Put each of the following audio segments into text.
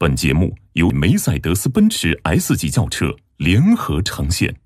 本节目由梅赛德斯奔驰 S 级轿车联合呈现。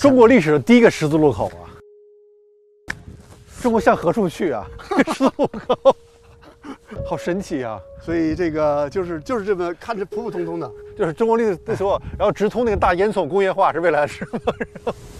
中国历史的第一个十字路口啊！中国向何处去啊？十字路口，好神奇啊！所以这个就是就是这么看着普普通通的，就是中国历史那时候，然后直通那个大烟囱工业化是未来的事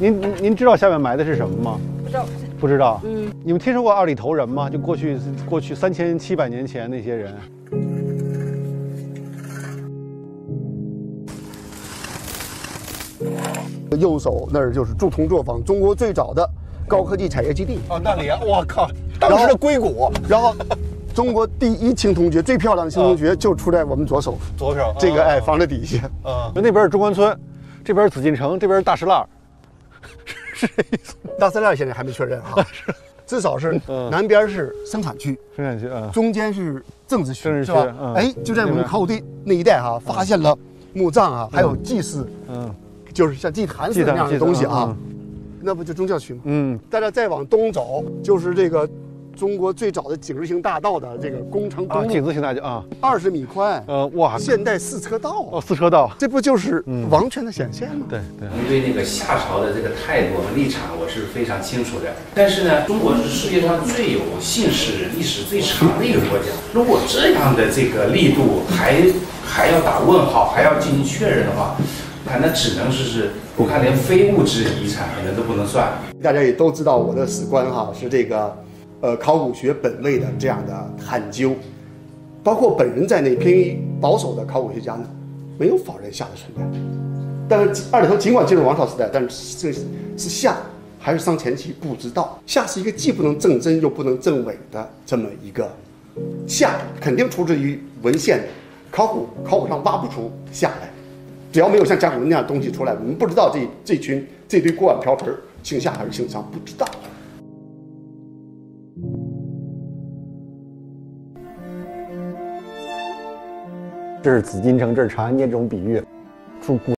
您您您知道下面埋的是什么吗？不知道，不知道。嗯，你们听说过二里头人吗？就过去过去三千七百年前那些人。右手那儿就是铸铜作坊，中国最早的高科技产业基地。哦，那里啊，我靠，当时的硅谷，然后，中国第一青铜爵，最漂亮的青铜爵就出在我们左手，左手这个哎房子底下。嗯，那边是中关村，这边是紫禁城，这边是大石栏，是这意思？大饲料现在还没确认啊，至少是南边是生产区，生产区啊，中间是政治区，政治区是吧？嗯。哎，就在我们考古队那一带哈，发现了墓葬啊，还有祭祀，嗯。就是像祭坛似的那样的东西啊。那不就宗教区吗？嗯，大家再往东走，就是这个中国最早的井字形大道的这个工程啊，公路，井字形大道啊，二十米宽，呃，哇，现代四车道哦，，四车道，这不就是王权的显现吗？对对，您对那个夏朝的这个态度和立场，我是非常清楚的。但是呢，中国是世界上最有姓氏历史最长的一个国家。如果这样的这个力度还还要打问号，还要进行确认的话，那那只能是是，我看连非物质遗产可能都不能算。大家也都知道我的史观哈是这个，呃，考古学本位的这样的探究，包括本人在内偏于保守的考古学家呢，没有否认夏的存在。但是二里头尽管进入王朝时代，但是这是夏还是商前期不知道。夏是一个既不能证真又不能证伪的这么一个，夏肯定出自于文献，考古考古上挖不出夏来。只要没有像甲骨文那样东西出来，我们不知道这这群这堆锅碗瓢盆儿姓夏还是姓商，不知道。这是紫禁城，这是长安街这种比喻，出古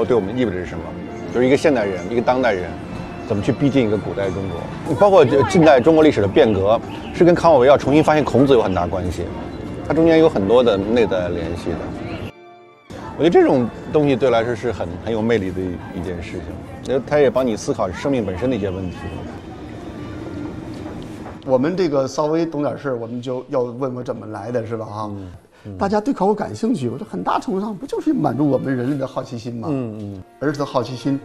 我对我们意味着是什么？就是一个现代人，一个当代人，怎么去逼近一个古代中国？包括近代中国历史的变革，是跟康有为要重新发现孔子有很大关系。它中间有很多的内在联系的。我觉得这种东西对来说是很很有魅力的一件事情，它也帮你思考生命本身的一些问题。我们这个稍微懂点事儿，我们就要问我怎么来的，是吧？哈、大家对考古感兴趣，我说很大程度上不就是满足我们人类的好奇心吗？嗯嗯，儿子的好奇心。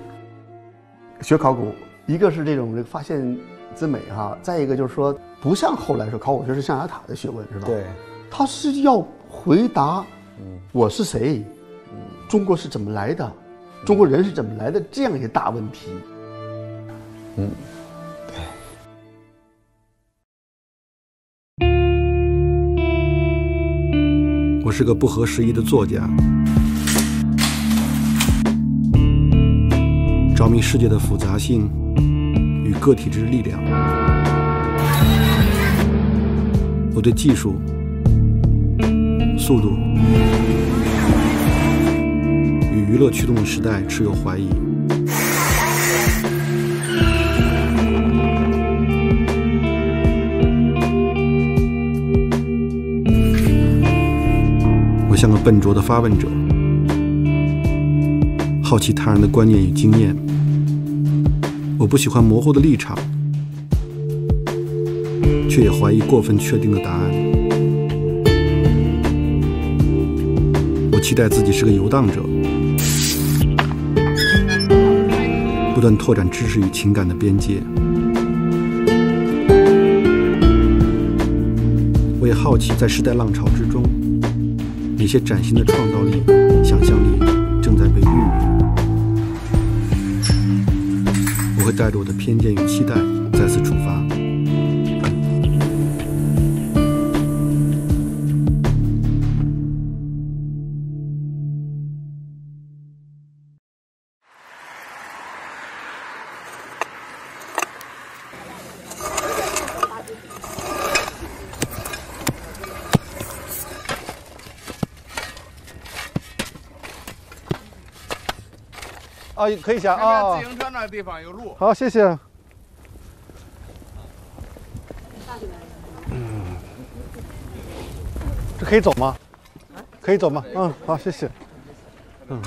学考古，一个是这种这个发现之美哈，再一个就是说，不像后来说考古学是象牙塔的学问，是吧？，对，他是要回答，我是谁，中国是怎么来的，中国人是怎么来的这样一些大问题。我是个不合时宜的作家，着迷世界的复杂性与个体之力量。我对技术、速度与娱乐驱动的时代持有怀疑。像个笨拙的发问者，好奇他人的观念与经验。我不喜欢模糊的立场，却也怀疑过分确定的答案。我期待自己是个游荡者，不断拓展知识与情感的边界。我也好奇，在时代浪潮之中，那些崭新的创造力、想象力正在被孕育。我会带着我的偏见与期待再次出发。啊，可以下啊自。行车那地方有路。好，谢谢。这可以走吗？可以走吗？嗯，好，谢谢。嗯。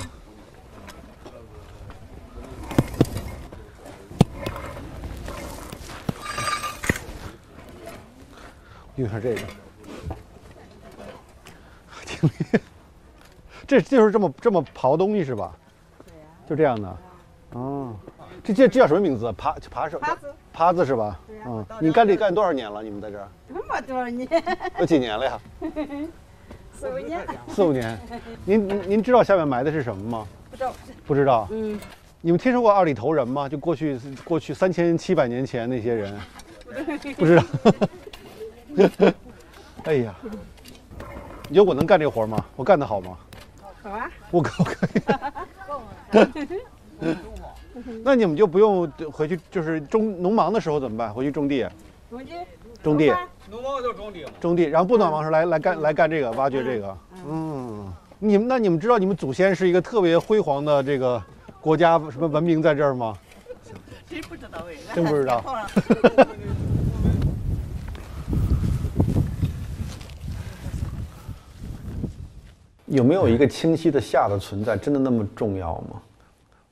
用一下这个，挺厉害。这就是这么这么刨东西是吧？就这样的。哦，这这这叫什么名字？耙耙手耙子耙子是吧？嗯，你干这干多少年了？你们在这儿这么多年，有几年了呀？四五年，四五年。您您您知道下面埋的是什么吗？不知道。不知道。嗯，你们听说过二里头人吗？就过去过去三千七百年前那些人，不知道。哎呀，你觉得我能干这活吗？我干得好吗？好啊，我可可以。那你们就不用回去，就是种农忙的时候怎么办？回去种地，种地，农忙就种地嘛。种地，然后不暖忙时候来来干来干这个，挖掘这个。嗯，你们那你们知道你们祖先是一个特别辉煌的这个国家什么文明在这儿吗？真不知道哎，真不知道。有没有一个清晰的夏的存在，真的那么重要吗？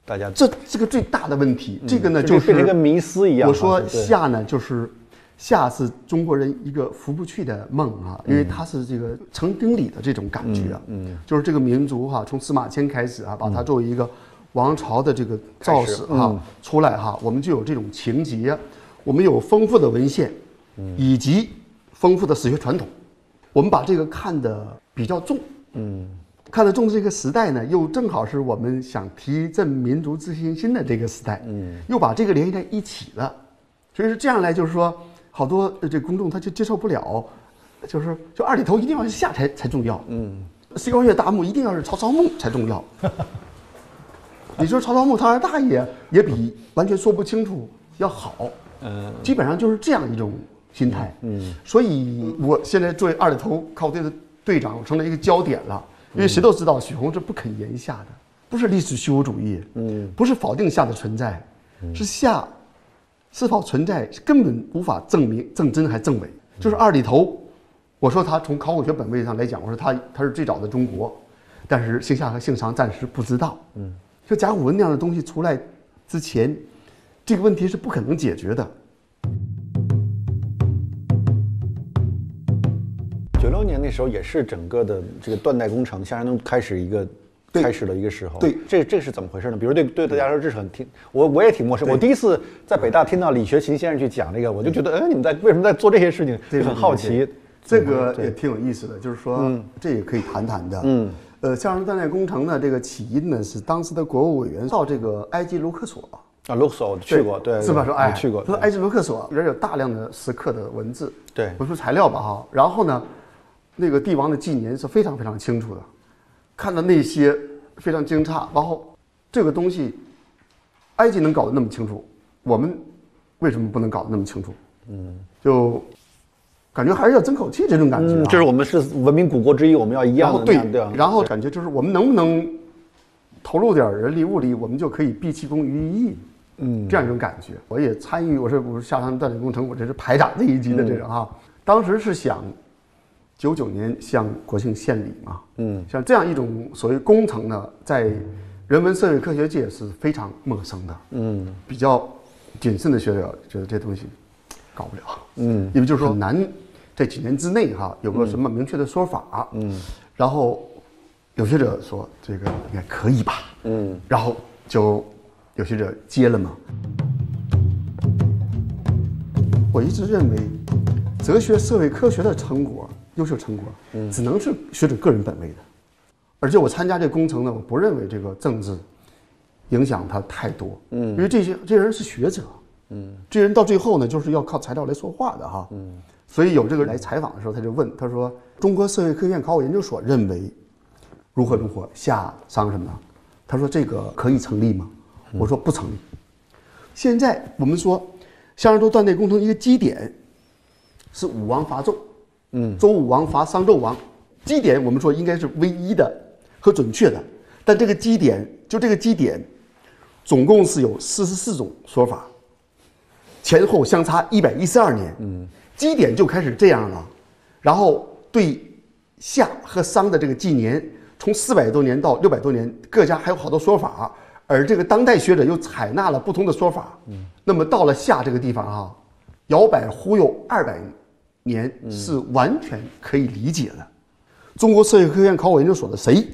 大家这这个最大的问题，这个呢就是这变成一个迷思一样我说夏呢，就是夏是中国人一个拂不去的梦啊，因为它是这个成定理的这种感觉啊，嗯就是这个民族哈、从司马迁开始啊，把它作为一个王朝的这个造始哈、嗯出来哈、我们就有这种情节，我们有丰富的文献，嗯。以及丰富的史学传统，我们把这个看得比较重，嗯。看得重这个时代呢，又正好是我们想提振民族自信心的这个时代，嗯，又把这个联系在一起了，所以说这样来就是说，好多呃这公众他就接受不了，就是就二里头一定要是夏才才重要，嗯，西高岳大墓一定要是曹操墓才重要。你说曹操墓他二大爷也比完全说不清楚要好，嗯。基本上就是这样一种心态。嗯，所以我现在作为二里头考古队的队长，成了一个焦点了。因为谁都知道许宏是不肯言下的，不是历史虚无主义，嗯，不是否定夏的存在，是夏是否存在根本无法证明证真还证伪。就是二里头，我说他从考古学本位上来讲，我说他他是最早的中国，但是姓夏和姓常暂时不知道。嗯，就甲骨文那样的东西出来之前，这个问题是不可能解决的。九六年那时候也是整个的这个断代工程，夏山东开始一个开始的一个时候。对这这是怎么回事呢？比如对对大家说这是很听我我也挺陌生。我第一次在北大听到李学勤先生去讲这个，我就觉得，哎，你们在为什么在做这些事情？对就很好奇。这个也挺有意思的，就是说，这也可以谈谈的。嗯，呃，象山断代工程呢，这个起因呢是当时的国务委员到这个埃及卢克索，啊，卢克索我去过，对，是吧？说哎，去过他。说埃及卢克索里边有大量的石刻的文字，对文书材料吧哈。然后呢，那个帝王的纪年是非常非常清楚的，看到那些非常惊诧。然后这个东西，埃及能搞得那么清楚，我们为什么不能搞得那么清楚？嗯，就感觉还是要争口气这种感觉、啊嗯，就是我们是文明古国之一，我们要一样的对然后感觉就是我们能不能投入点人力物力，我们就可以毕其功于一役，嗯，这样一种感觉。我也参与，我是我是下山锻炼工程，我这是排长这一级的这种哈。当时是想九九年向国庆献礼嘛，嗯，像这样一种所谓工程呢，在人文社会科学界是非常陌生的，嗯，比较谨慎的学者觉得这东西搞不了，嗯，因为就是说很难这几年之内哈有个什么明确的说法，嗯，然后有学者说这个应该可以吧，嗯，然后就有学者接了嘛。我一直认为，哲学、社会科学的成果、优秀成果，嗯只能是学者个人本位的。而且我参加这个工程呢，我不认为这个政治影响他太多，嗯，因为这些这些人是学者，嗯，这些人到最后呢，就是要靠材料来说话的哈，嗯，所以有这个来采访的时候，他就问，他说：“中国社会科学院考古研究所认为如何如何夏商什么的？”他说：“这个可以成立吗？”我说：“不成立。”现在我们说，夏商周断代工程一个基点是武王伐纣，嗯，周武王伐商纣王，基点我们说应该是唯一的和准确的，但这个基点就这个基点，总共是有四十四种说法，前后相差一百一十二年，嗯，基点就开始这样了，然后对夏和商的这个纪年，从四百多年到六百多年，各家还有好多说法，而这个当代学者又采纳了不同的说法，嗯，那么到了夏这个地方啊、摇摆忽悠二百年是完全可以理解的。中国社会科学院考古研究所的谁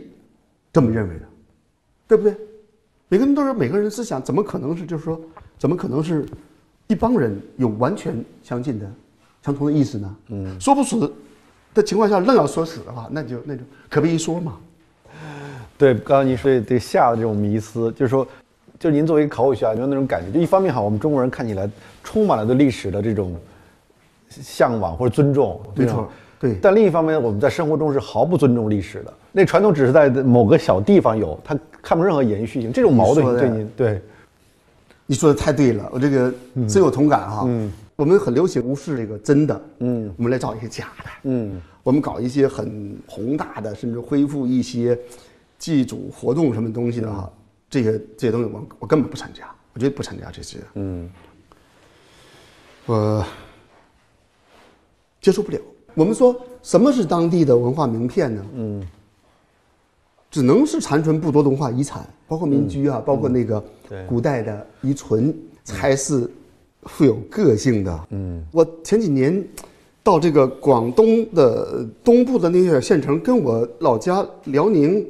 这么认为的？对不对？每个人都是每个人的思想，怎么可能是就是说，怎么可能是一帮人有完全相近的、相同的意思呢？嗯，说不死的情况下，愣要说死的话，那就那就可不一说嘛。对，刚刚您说对对夏的这种迷思，就是说，就是您作为一个考古学家，有没有那种感觉？就一方面哈，我们中国人看起来充满了对历史的这种向往或者尊重，没错对。但另一方面，我们在生活中是毫不尊重历史的。那传统只是在某个小地方有，它看不任何延续性。这种矛盾你对您对，你说的太对了，我这个深有同感哈。嗯，我们很流行无视这个真的，嗯，我们来找一些假的，嗯，我们搞一些很宏大的，甚至恢复一些祭祖活动什么东西的哈，这些这些东西我我根本不参加，我绝对不参加这些，嗯，我接受不了。我们说什么是当地的文化名片呢？嗯，只能是残存不多的文化遗产，包括民居啊，包括那个古代的遗存，才是富有个性的。嗯，我前几年到这个广东的东部的那些县城，跟我老家辽宁、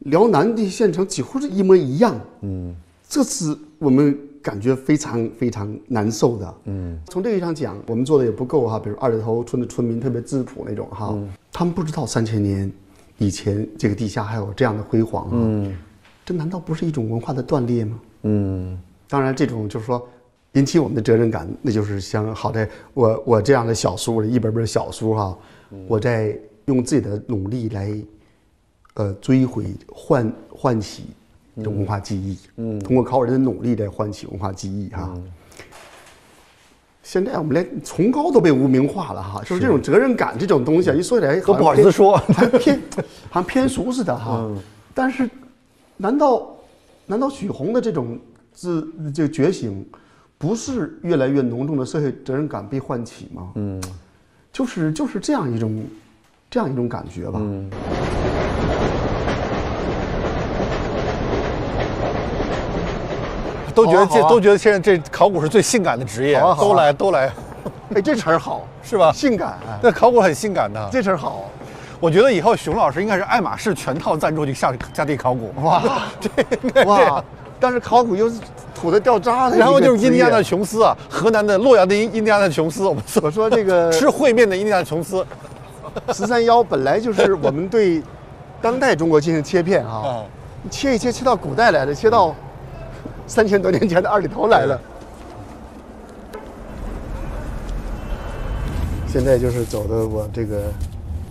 辽南的县城几乎是一模一样。嗯，这次我们感觉非常非常难受的。嗯，从这个意义上讲，我们做的也不够哈。比如二里头村的村民特别质朴那种哈，他们不知道三千年以前这个地下还有这样的辉煌啊。嗯，这难道不是一种文化的断裂吗？嗯当然，这种就是说引起我们的责任感，那就是像好在我我这样的小书，一本本小书哈，我在用自己的努力来，呃，追回唤唤起这种文化记忆，嗯，通过考古人的努力来唤起文化记忆哈。现在我们连崇高都被污名化了哈，就是这种责任感这种东西啊，一说起来都不好意思说还偏 好像偏俗似的哈。但是难道难道许宏的这种自这个觉醒，不是越来越浓重的社会责任感被唤起吗？嗯，就是就是这样一种这样一种感觉吧。嗯。都觉得这、啊啊都觉得现在这考古是最性感的职业，都来都来，哎，这词儿好，是吧？性感，那考古很性感的。这词儿好。我觉得以后熊老师应该是爱马仕全套赞助去下下地考古，哇，这哇！但是考古又是土的掉渣的然后就是印第安纳琼斯啊，河南的洛阳的印印第安纳琼斯，我们说我说这个吃烩面的印第安纳琼斯，十三幺本来就是我们对当代中国进行切片啊嗯，切一切切到古代来的，切到三千多年前的二里头来了。现在就是走的我这个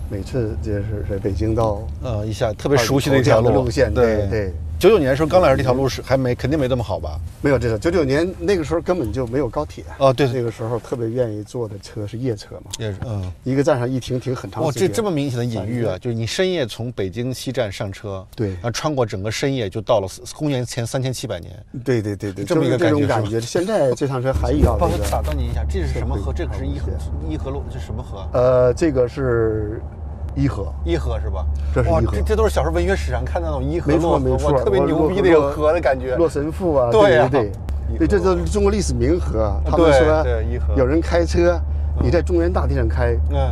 每次就是在北京到呃，一下特别熟悉的这样的路线对对。九九年的时候刚来这条路是还没肯定没这么好吧？没有这个九九年那个时候根本就没有高铁哦对那个时候特别愿意坐的车是夜车嘛，夜车，嗯。一个站上一停停很长，时间。哇这这么明显的隐喻啊！就是你深夜从北京西站上车，对然后穿过整个深夜，就到了公元前三千七百年。对对对对，这么一个感觉感觉。现在这趟车还要包括这个打断您一下，这是什么河？这社会个是伊河好伊河路，这是什么河？呃，这个是伊河，伊河是吧？哇，这是伊河这这都是小时候文学史上看的那种伊河没错没错，特别牛逼的一个河的感觉。洛神赋啊，对呀对对，对，这都是中国历史名河啊。他们说有人开车，你在中原大地上开，嗯，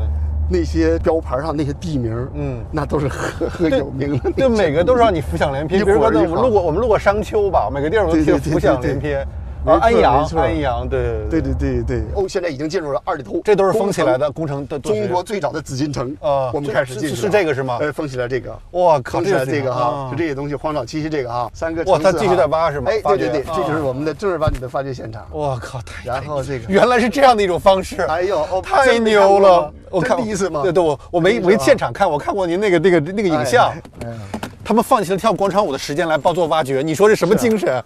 那些标牌上那些地名，嗯那都是赫赫有名的。对，每个都是让你浮想联翩。一比如说，我们路过我们路过商丘吧，每个地方都浮想联翩。没啊，安阳安阳，对对对对对，哦，现在已经进入了二里头，这都是封起来的工程的中国最早的紫禁城啊我们开始进去是这个是吗呃，封起来这个。哇靠，封起来这个哈啊，就这些东西，荒草栖息这个哈，三个哇它继续在挖是吗哎，对对对，啊这就是我们的正儿八经的发掘现场。我靠，太然后这个原来是这样的一种方式，哎呦哦太牛了！我看真第一次吗对对，我我没没现场看，我看过您那个那个那个影像哎，哎他们放弃了跳广场舞的时间来帮做挖掘，你说这什么精神？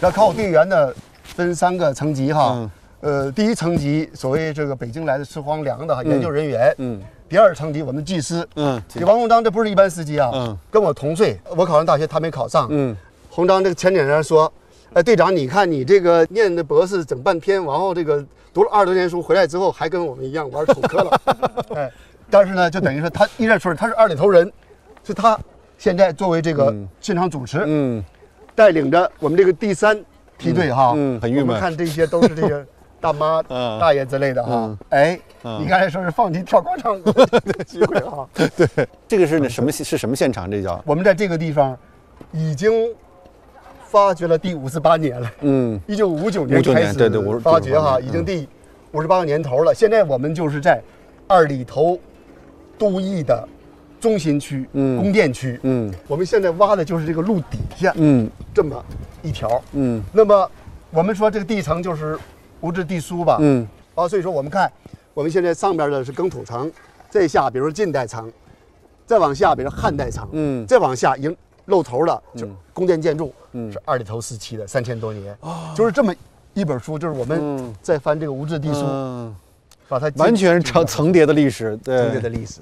然后考古队员呢，分三个层级哈。嗯。呃，第一层级所谓这个北京来的吃皇粮的哈研究人员，嗯。第二层级我们技师，嗯这王洪章这不是一般司机啊，嗯。跟我同岁，我考上大学他没考上，嗯，洪章这个前顶上说，哎，队长，你看你这个念的博士整半天，然后这个读了二十多年书回来之后，还跟我们一样玩土科了，哎，但是呢，就等于说他一直在说他是二里头人，是他现在作为这个现场主持，嗯，带领着我们这个第三梯队哈，嗯嗯很郁闷看这些都是这些 大妈、嗯大爷之类的哈嗯。哎，嗯你刚才说是放弃跳广场舞的 机会哈。对，这个是什么是什么现场？这叫我们在这个地方已经发掘了第五十八年了。嗯一九五九年开始对对50发掘哈，已经第五十八个年头了。现在我们就是在二里头都邑的中心区，嗯。宫殿区。嗯。我们现在挖的就是这个路底下，嗯。这么一条。嗯。那么我们说这个地层就是无质地书吧？嗯。啊，所以说我们看，我们现在上边的是耕土层，再下比如说近代层，再往下比如汉代层，嗯。再往下已经露头了，就嗯宫殿建筑，嗯。是二里头时期的三千多年，就是这么一本书，就是我们嗯。在翻这个无质地书，嗯，把它完全是记层层叠的历史，对，层叠的历史。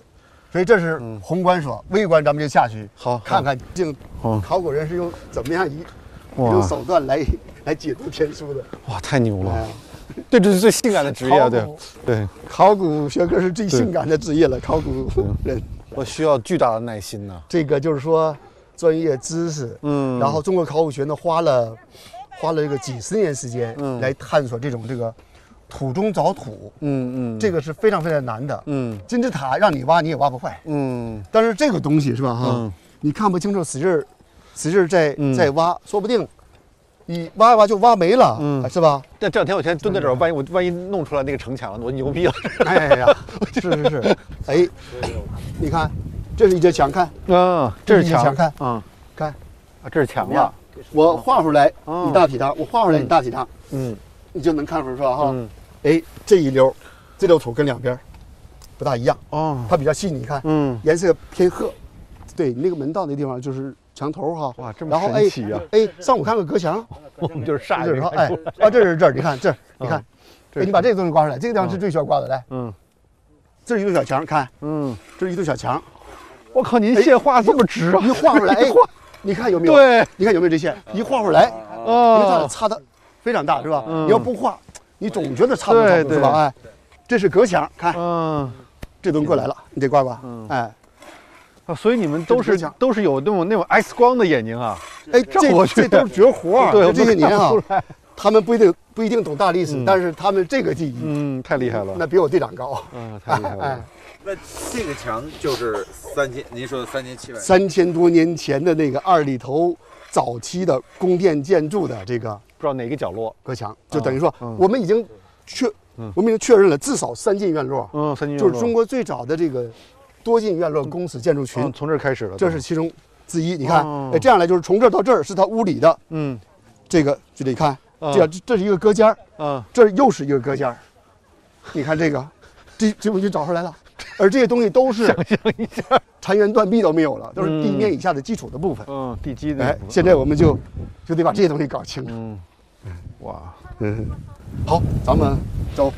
所以这是宏观说，微观咱们就下去好好。看看这个考古人是用怎么样一一种手段来来解读天书的。哇，太牛了。哎！对，这是最性感的职业，对。对，考古学科是最性感的职业了，考古人。我需要巨大的耐心呢。这个就是说专业知识，嗯。然后中国考古学呢花了花了这个几十年时间嗯。来探索这种这个土中找土，嗯嗯，这个是非常非常难的。嗯。金字塔让你挖你也挖不坏，嗯。但是这个东西是吧哈嗯，你看不清楚，使劲儿使劲儿在嗯。在挖，说不定你挖一挖就挖没了，嗯。是吧？但这两天我先蹲在这儿，万一我万一弄出来那个城墙了，我牛逼了。哎呀，是是是，哎，你看，这是一截墙，看。啊，这是墙。看。啊。看，啊，这是墙了。我画出来哦你大体上，我画出来你大体上，嗯。你就能看出是吧？哈，嗯哎，这一溜儿，这溜土跟两边儿不大一样，哦它比较细，你看，嗯颜色偏褐。对，你那个门道那地方就是墙头哈。哇这么然后神奇啊哎哎，上午看个隔墙，我们就是煞这是哈，一个哎啊，这是这儿，你看这儿，你看，你把这个东西刮出来，这个地方是最需要刮的，来，嗯这是一堵小墙，看，嗯这是一堵小墙，我靠，您线画这么直啊！一画出来，哎，你看有没有？对，你看有没有这线？一画出来，因为它啊，差的非常大，是吧？嗯你要不画，你总觉得差不多，对差不多是吧？对哎，这是隔墙，看嗯，这东西过来了，你得挂挂。哎啊所以你们都是墙都是有那种那种 X 光的眼睛啊？哎，这我觉得这都是绝活儿。对这些年啊他们不一定不一定懂大历史，但是他们这个技艺，嗯，太厉害了。那比我队长高。嗯，太厉害哎了。，那这个墙就是三千，您说的三千七百，三千多年前的那个二里头早期的宫殿建筑的这个不知道哪个角落。隔墙，就等于说嗯我们已经确，我们已经确认了至少三进院落，嗯，三金就是中国最早的这个多进院落公室建筑群嗯，，从这儿开始了。这是其中之一。你看这样来就是从这儿到这儿是他屋里的嗯这个，就得看，嗯这样这这是一个隔间儿，嗯这又是一个隔间儿。你看这个，这这我们就找出来了。而这些东西都是想象一下。残垣断壁都没有了，都是地嗯面以下的基础的部分。嗯，地基的。哎，现在我们就就得把这些东西搞清楚。嗯，哇，嗯，好，咱们走。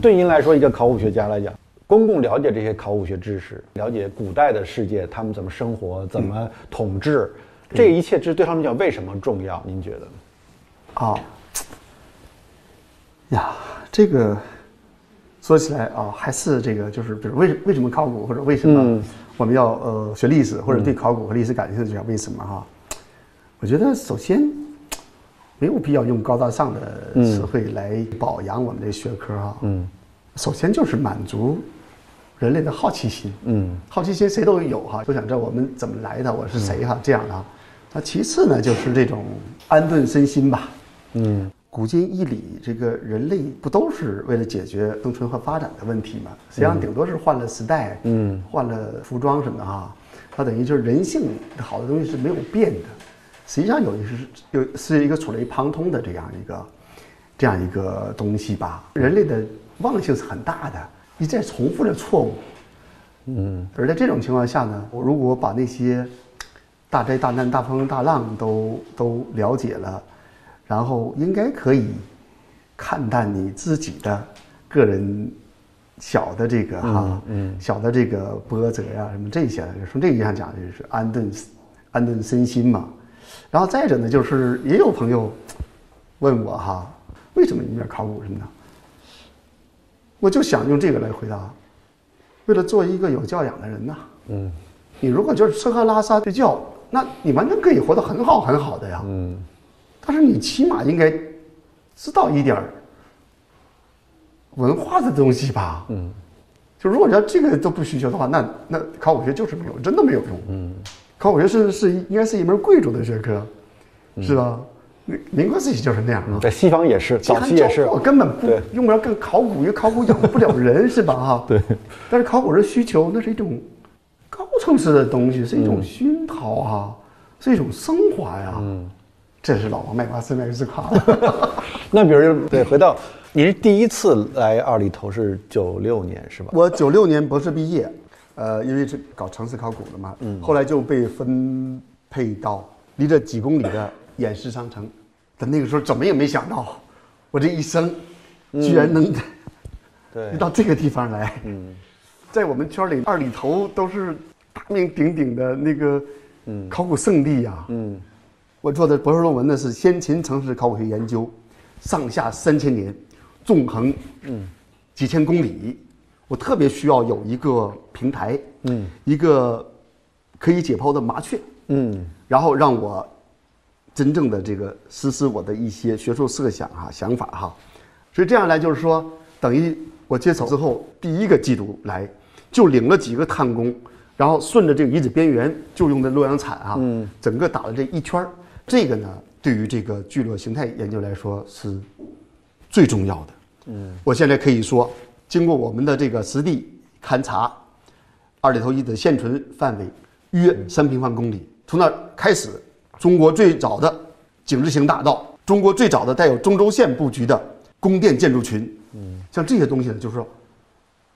对您来说，一个考古学家来讲，公共了解这些考古学知识，了解古代的世界，他们怎么生活，怎么统治，这一切知识对他们讲为什么重要？您觉得？啊，呀，这个说起来啊，还是这个就是，比如为为什么考古，或者为什么嗯我们要呃学历史，或者对考古和历史感兴趣啊？为什么哈？我觉得首先没有必要用高大上的词汇来表扬我们这学科哈。嗯首先就是满足人类的好奇心。嗯好奇心谁都有哈，都想知道我们怎么来的，我是谁哈，这样的哈。那其次呢，就是这种安顿身心吧。嗯古今一理，这个人类不都是为了解决生存和发展的问题吗？实际上顶多是换了时代，嗯换了服装什么的哈，它等于就是人性好的东西是没有变的。实际上有一是有是一个触类旁通的这样一个这样一个东西吧。人类的忘性是很大的，一再重复着错误。嗯而在这种情况下呢，我如果把那些大灾大难、大风大浪都都了解了，然后应该可以看淡你自己的个人小的这个哈，嗯小的这个波折呀、什么这些，从这个意义上讲，就是安顿安顿身心嘛。然后再者呢，就是也有朋友问我哈，为什么你们要考古什么的？我就想用这个来回答，为了做一个有教养的人呐。嗯你如果就是吃喝拉撒睡觉，那你完全可以活得很好很好的呀。嗯但是你起码应该知道一点儿文化的东西吧。嗯就如果要这个都不需求的话，那那考古学就是没有，真的没有用。嗯，考古学是是应该是一门贵族的学科，是吧？民民国时期就是那样啊。在西方也是，早期也是我。根本不用不着干考古，因为考古养不了人，是吧？哈。对。但是考古的需求，那是一种高层次的东西，是一嗯种熏陶啊，是一种升华呀。嗯。这是老王卖瓜，自卖自夸。那比如对，回到您是第一次来二里头是九六年是吧？我九六年博士毕业，呃，因为是搞城市考古的嘛，嗯，后来就被分配到离这几公里的偃师商城。但那个时候怎么也没想到，我这一生居然能、对。到这个地方来。嗯，在我们圈里，二里头都是大名鼎鼎的那个考古圣地呀、嗯。我做的博士论文呢是先秦城市考古学研究，上下三千年，纵横嗯。几千公里，我特别需要有一个平台，嗯，一个可以解剖的麻雀，嗯。然后让我真正的这个实施我的一些学术设想哈、想法哈，所以这样来就是说，等于我接手之后第一个季度来，就领了几个探工，然后顺着这个遗址边缘就用的洛阳铲啊，嗯，整个打了这一圈儿。这个呢，对于这个聚落形态研究来说是最重要的。嗯，我现在可以说，经过我们的这个实地勘察，二里头遗址现存范围约三平方公里。从那开始，中国最早的井字形大道，中国最早的带有中轴线布局的宫殿建筑群，嗯，像这些东西呢，就是说，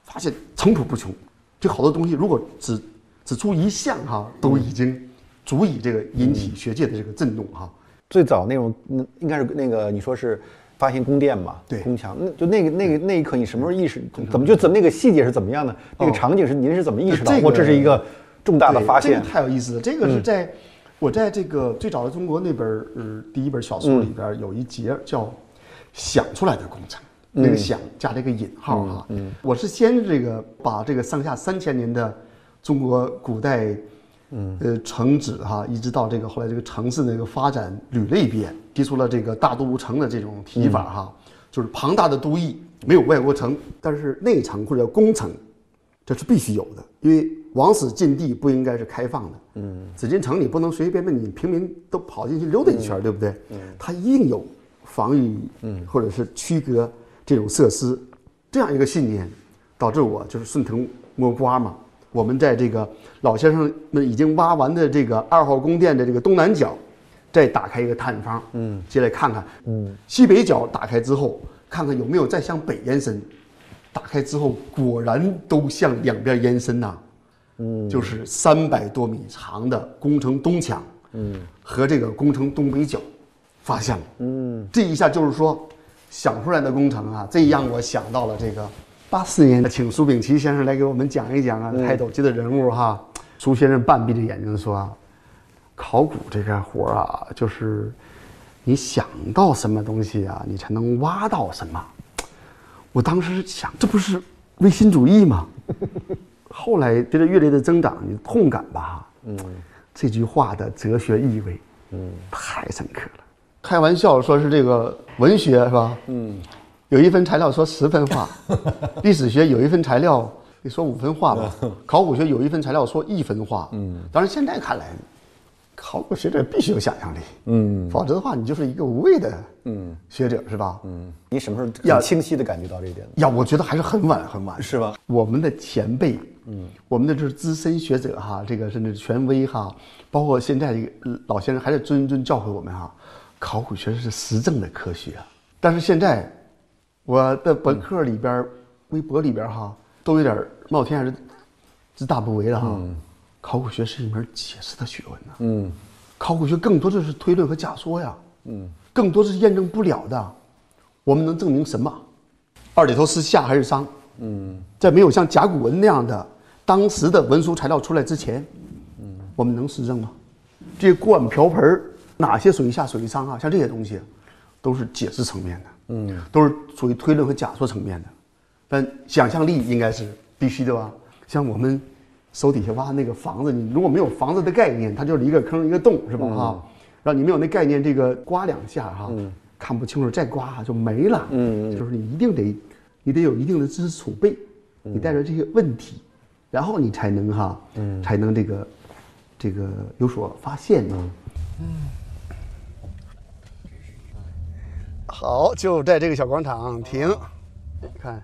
发现层出不穷。这好多东西，如果只只出一项哈，都已经足以这个引起学界的这个震动哈。最早那种，嗯，应该是那个你说是发现宫殿嘛，对宫墙，那就那个那个那一刻，你什么时候意识？怎么就怎么那个细节是怎么样的？那个场景是您是怎么意识到？这个或这是一个重大的发现嗯这个？太有意思了。这个是在、我在这个最早的中国那本儿呃第一本小说里边儿有一节叫“想出来的工程”，那个“想”加了一个引号哈。嗯，我是先这个把这个上下三千年的中国古代。嗯，呃，城址哈，一直到这个后来这个城市那个发展捋了一遍，提出了这个大都无城的这种提法哈，就是庞大的都邑没有外国城，但是内城或者叫宫城，这是必须有的，因为王室禁地不应该是开放的。嗯，紫禁城你不能随随便便你平民都跑进去溜达一圈，对不对？嗯，它一定有防御，嗯，或者是区隔这种设施，这样一个信念，导致我就是顺藤摸瓜嘛。我们在这个老先生们已经挖完的这个二号宫殿的这个东南角，再打开一个探方，嗯，进来看看，嗯，西北角打开之后，看看有没有再向北延伸。打开之后，果然都向两边延伸呐、嗯，就是三百多米长的宫城东墙，嗯，和这个宫城东北角，发现了，嗯，这一下就是说，想出来的工程啊，这让我想到了这个八四年，请苏秉琦先生来给我们讲一讲啊，泰斗级的人物哈。苏先生半闭着眼睛说啊，考古这个活儿啊，就是你想到什么东西啊，你才能挖到什么。我当时想，这不是唯心主义吗？后来随着阅历的增长，你痛感吧，嗯，这句话的哲学意味，嗯，太深刻了。开玩笑说是这个文学是吧？嗯，有一份材料说十分话，历史学有一份材料你说五分话吧，考古学有一份材料说一分话。嗯，当然现在看来，考古学者必须有想象力，嗯，否则的话你就是一个无谓的嗯学者是吧？嗯，你什么时候要清晰的感觉到这一点？呀，我觉得还是很晚很晚，是吧？我们的前辈，嗯，我们的就是资深学者哈，这个甚至权威哈，包括现在这个呃老先生还在谆谆教诲我们哈，考古学是实证的科学啊。但是现在，我的博客里边儿、微博里边哈，都有点儿冒天还是自大不为了哈。考古学是一门解释的学问呐、嗯，考古学更多的是推论和假说呀，嗯，更多的是验证不了的。我们能证明什么？二里头是夏还是商？嗯，在没有像甲骨文那样的当时的文书材料出来之前，嗯，我们能实证吗？这些锅碗瓢盆儿哪些属于夏，属于商啊？像这些东西，都是解释层面的，嗯，都是属于推论和假说层面的。但想象力应该是必须的吧？像我们手底下挖那个房子，你如果没有房子的概念，它就是一个坑一个洞，是吧？哈、然后你没有那概念，这个刮两下哈，看不清楚再刮就没了。嗯就是你一定得，你得有一定的知识储备，你带着这些问题，然后你才能哈，才能这个这个有所发现呢。好，就在这个小广场停。看，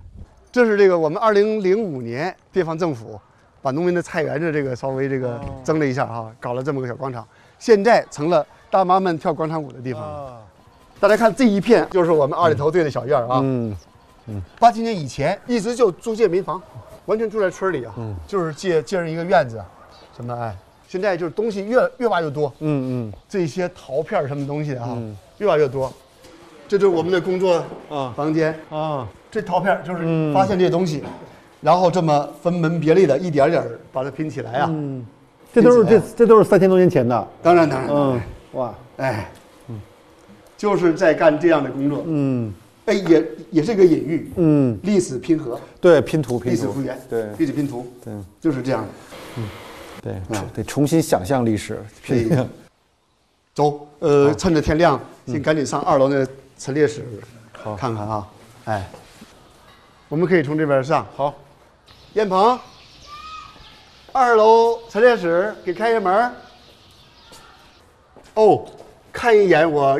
这是这个我们二零零五年地方政府把农民的菜园子这个稍微这个增了一下哈，搞了这么个小广场，现在成了大妈们跳广场舞的地方了。大家看这一片就是我们二里头队的小院儿啊。嗯嗯，八七年以前一直就租借民房，完全住在村里啊，就是借借人一个院子，什么哎，现在就是东西越越挖越多。嗯嗯，这些陶片儿什么东西啊，越挖越多。这就是我们的工作啊房间。啊，这陶片就是发现这些东西，然后这么分门别类的一点点把它拼起来啊。嗯，这都是这这都是三千多年前的。当然当然，嗯，哇，哎，嗯就是在干这样的工作。嗯。哎，也也是一个隐喻。嗯，历史拼合，对，拼图拼图。历史复原，对。历史拼图，对。就是这样。的。嗯。对，得重新想象历史。对，走，呃，趁着天亮，先赶紧上二楼那个陈列室好看看啊。哎，我们可以从这边上。好，燕鹏，二楼陈列室给开开门。哦，看一眼我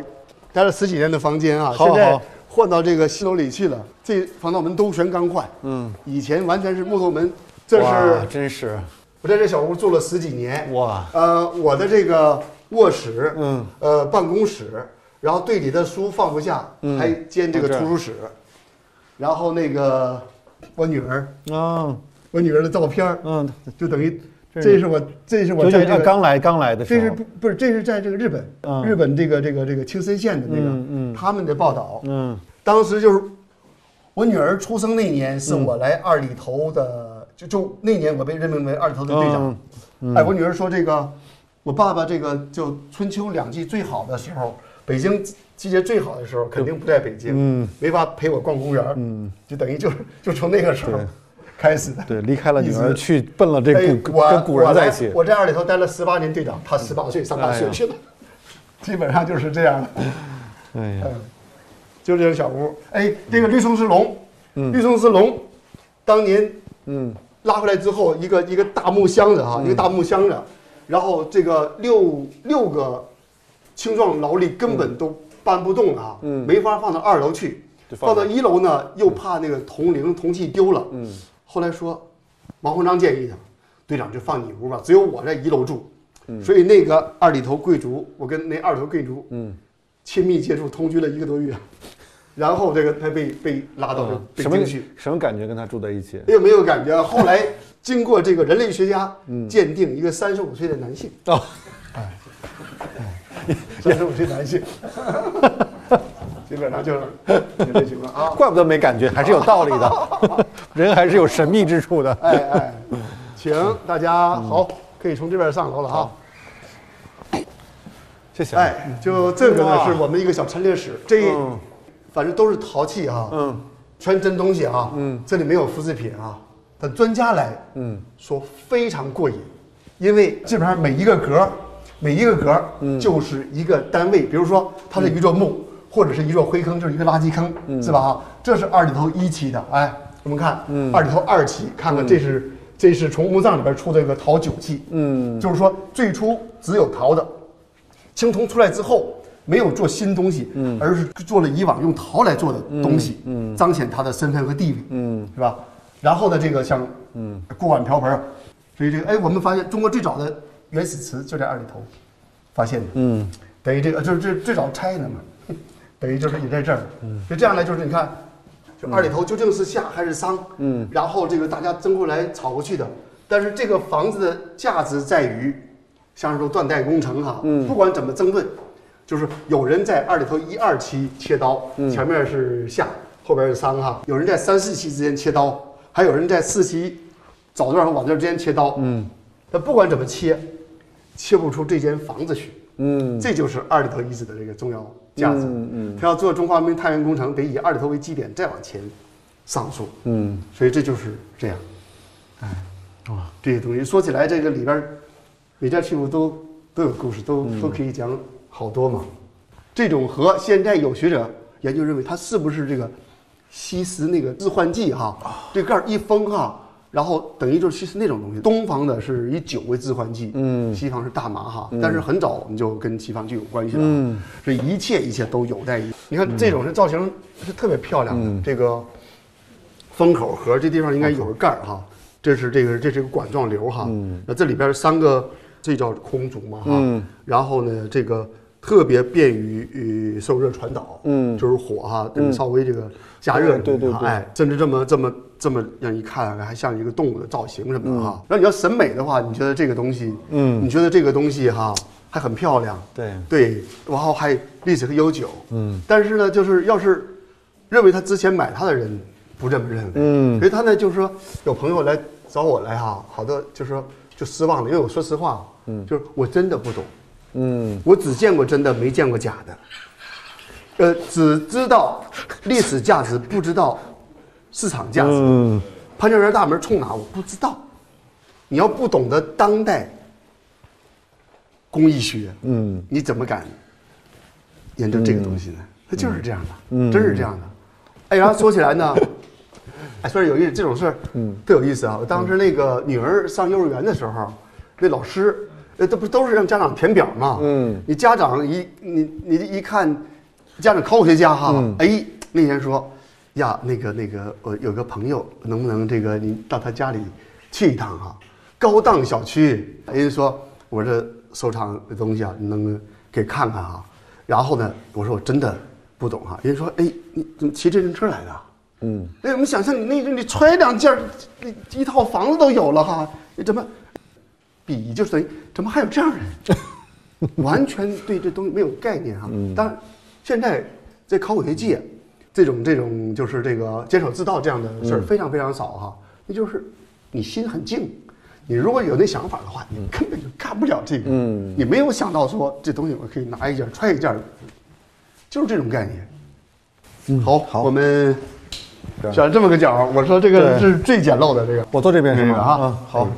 待了十几年的房间啊，好现在换到这个新楼里去了。这防盗门都全刚换，嗯，以前完全是木头门。这哇是真是我在这小屋住了十几年，哇呃，我的这个卧室，嗯，呃，办公室，然后队里的书放不下，还兼这个图书室，然后那个我女儿，啊，我女儿的照片嗯，就等于这这是我，这是我在这个刚来刚来的时候，这是不不是这是在这个日本，嗯。日本这个这个这个青森县的那个，嗯嗯。他们的报道，嗯，当时就是我女儿出生那年，是我来二里头的，就就那年我被任命为二里头的队长。哎，我女儿说这个，我爸爸这个就春秋两季最好的时候，北京季节最好的时候，肯定不在北京，嗯，没法陪我逛公园，嗯，就等于就是就从那个时候开始的。对，离开了女儿去奔了这哎古我跟古人在一我起。来。我在二里头待了十八年队长，他十八岁上大学去了，基本上就是这样的。哎呀，嗯，就这个小屋。哎，这个绿松石龙，绿松石龙，当年嗯。拉回来之后，一个一个大木箱子哈，一个大木箱子，然后这个六六个青壮劳力根本都搬不动啊，嗯。没法放到二楼去，放放到一楼呢又怕那个铜铃铜器丢了，嗯，后来说王鸿章建议的，队长就放你屋吧，只有我在一楼住，所以那个二里头贵族，我跟那二里头贵族，嗯，亲密接触，同居了一个多月，然后这个他被被拉到嗯什么北京去。什么感觉跟他住在一起？哎呦，没有感觉。后来经过这个人类学家鉴定，一个三十五岁的男性，哦，三十五岁男性，基本上就是就这情况啊。怪不得没感觉，还是有道理的，人还是有神秘之处的。哎哎，请大家好，可以从这边上楼了哈。谢谢。哎，就这个呢，是我们一个小陈列室，这嗯。反正都是陶器哈，嗯，全真东西啊，嗯，这里没有复制品啊。等专家来，嗯，说非常过瘾，因为基本上每一个格儿，每一个格儿就是一个单位，比如说它是一座墓，或者是一座灰坑，就是一个垃圾坑，是吧？哈，这是二里头一期的，哎，我们看，二里头二期，看看这是这是从墓葬里边出的一个陶酒器，嗯。就是说最初只有陶的，青铜出来之后，没有做新东西，而是做了以往用陶来做的东西，彰显他的身份和地位，嗯。是吧？然后呢，这个像嗯。锅碗瓢盆儿，所以这个哎，我们发现中国最早的原始瓷就在二里头发现的，嗯。等于这个就是这最早拆的嘛，等于就是也在这儿，嗯。就这样呢就是你看，就二里头究竟是夏还是商，嗯。然后这个大家争过来吵过去的，但是这个房子的价值在于，像是说断代工程哈，嗯。不管怎么争论，就是有人在二里头一二期切刀，嗯。前面是夏，后边是商哈，有人在三四期之间切刀，还有人在四期早段和晚段之间切刀，嗯。那不管怎么切，切不出这间房子去。嗯这就是二里头遗址的这个重要价值。嗯嗯他要做中华文明探源工程，得以二里头为基点，再往前上溯。嗯，所以这就是这样。哎，哇，这些东西说起来，这个里边儿每件器物都都有故事，都、都可以讲好多嘛。这种和现在有学者研究认为，它是不是这个吸食那个致幻剂哈？这盖儿一封哈，然后等于就是吸食那种东西。东方的是以酒为致幻剂，嗯。西方是大麻哈，但是很早我们就跟西方就有关系了。嗯，所以一切一切都有待于。你看这种是造型是特别漂亮这个封口盒这地方应该有个盖儿哈，这是这个这是个管状流哈，嗯。那这里边三个这叫空竹嘛哈，嗯。然后呢这个特别便于呃受热传导，嗯。就是火哈，这个稍微这个加热对对对对。哎，甚至这么这么这么让一看还像一个动物的造型什么的哈。嗯。那你要审美的话，你觉得这个东西，嗯。你觉得这个东西哈还很漂亮，对，对，然后还历史很悠久，嗯。但是呢，就是要是认为他之前买它的人不这么认为，嗯。所以他呢就是说有朋友来找我来哈，好多就是说就失望了，因为我说实话，嗯，就是我真的不懂，嗯。我只见过真的，没见过假的，呃，只知道历史价值，不知道市场价值。嗯潘家园大门冲哪？我不知道。你要不懂得当代工艺学，嗯你怎么敢研究这个东西呢？它就是这样的，嗯真是这样的。哎，然后说起来呢，哎，说是有意思，这种事儿，嗯特有意思啊。我当时那个女儿上幼儿园的时候，那老师，呃，这不都是让家长填表吗？嗯你家长一你你一看，家长考古学家哈，嗯哎，那天说，呀，那个那个，我有个朋友，能不能这个你到他家里去一趟哈？高档小区，人家说我这收藏的东西啊，你能给看看哈？然后呢，我说我真的不懂哈。人家说，哎，你怎么骑自行车来的？嗯哎，我们想象你那你揣两件儿，你一套房子都有了哈，你怎么？比就是等于怎么还有这样人？完全对这东西没有概念哈。当然，现在在考古学界，这种这种就是这个监守自盗这样的事儿嗯非常非常少哈。那就是你心很静，你如果有那想法的话，你根本就干不了这个。嗯你没有想到说这东西我可以拿一件揣一件，就是这种概念。嗯，好，好，我们选这么个角，我说这个是最简陋的这个。我坐这边是吗？这个哈嗯，好。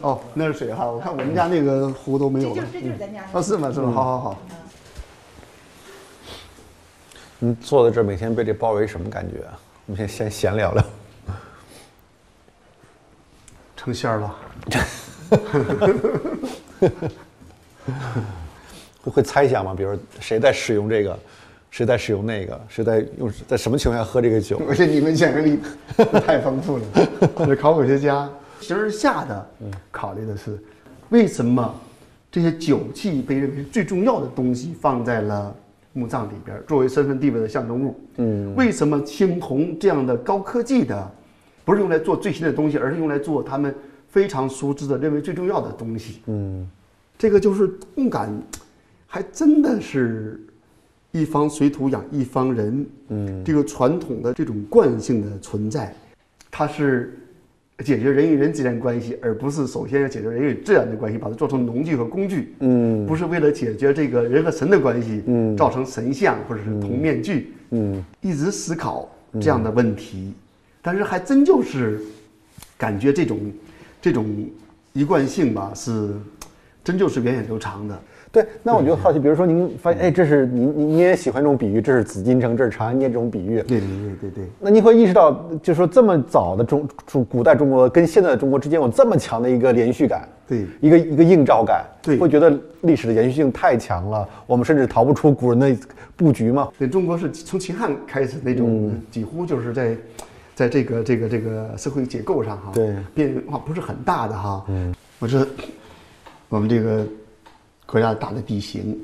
哦，那是水哈，我看我们家那个壶都没有了。这就是咱家哦，是吗？是吗？好好好。你坐在这儿，每天被这包围，什么感觉啊？我们先先闲聊聊。成仙儿了。会 会猜想吗？比如谁在使用这个，谁在使用那个，谁在用在什么情况下喝这个酒？而且你们想象力太丰富了。这考古学家形而下的考虑的是，为什么这些酒器被认为是最重要的东西放在了墓葬里边，作为身份地位的象征物？嗯为什么青铜这样的高科技的，不是用来做最新的东西，而是用来做他们非常熟知的、认为最重要的东西？嗯这个就是共感，还真的是一方水土养一方人，嗯这个传统的这种惯性的存在，它是解决人与人之间的关系，而不是首先要解决人与自然的关系，把它做成农具和工具，嗯。不是为了解决这个人和神的关系，嗯。造成神像或者是铜面具，嗯。一直思考这样的问题，但是还真就是感觉这种这种一贯性吧，是真就是源远流长的。对，那我就好奇，比如说您发现，哎，这是您您您也喜欢这种比喻，这是紫禁城，这是长安街这种比喻。对对对对对。那您会意识到，就是说这么早的中中古代中国跟现在的中国之间有这么强的一个连续感，对一个一个映照感，对会觉得历史的延续性太强了，我们甚至逃不出古人的布局嘛？对，中国是从秦汉开始那种，几乎就是在，在这个这个这个社会结构上哈，对变化不是很大的哈。嗯，我说我们这个国家大的地形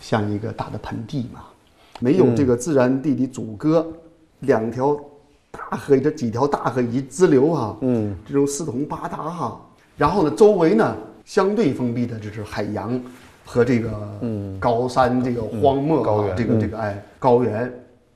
像一个大的盆地嘛，没有这个自然地理阻隔，两条大河这几条大河以及支流哈，嗯，这种四通八达哈，然后呢，周围呢相对封闭的就是海洋和这个嗯。高山这个荒漠、啊高原这个这个哎高原，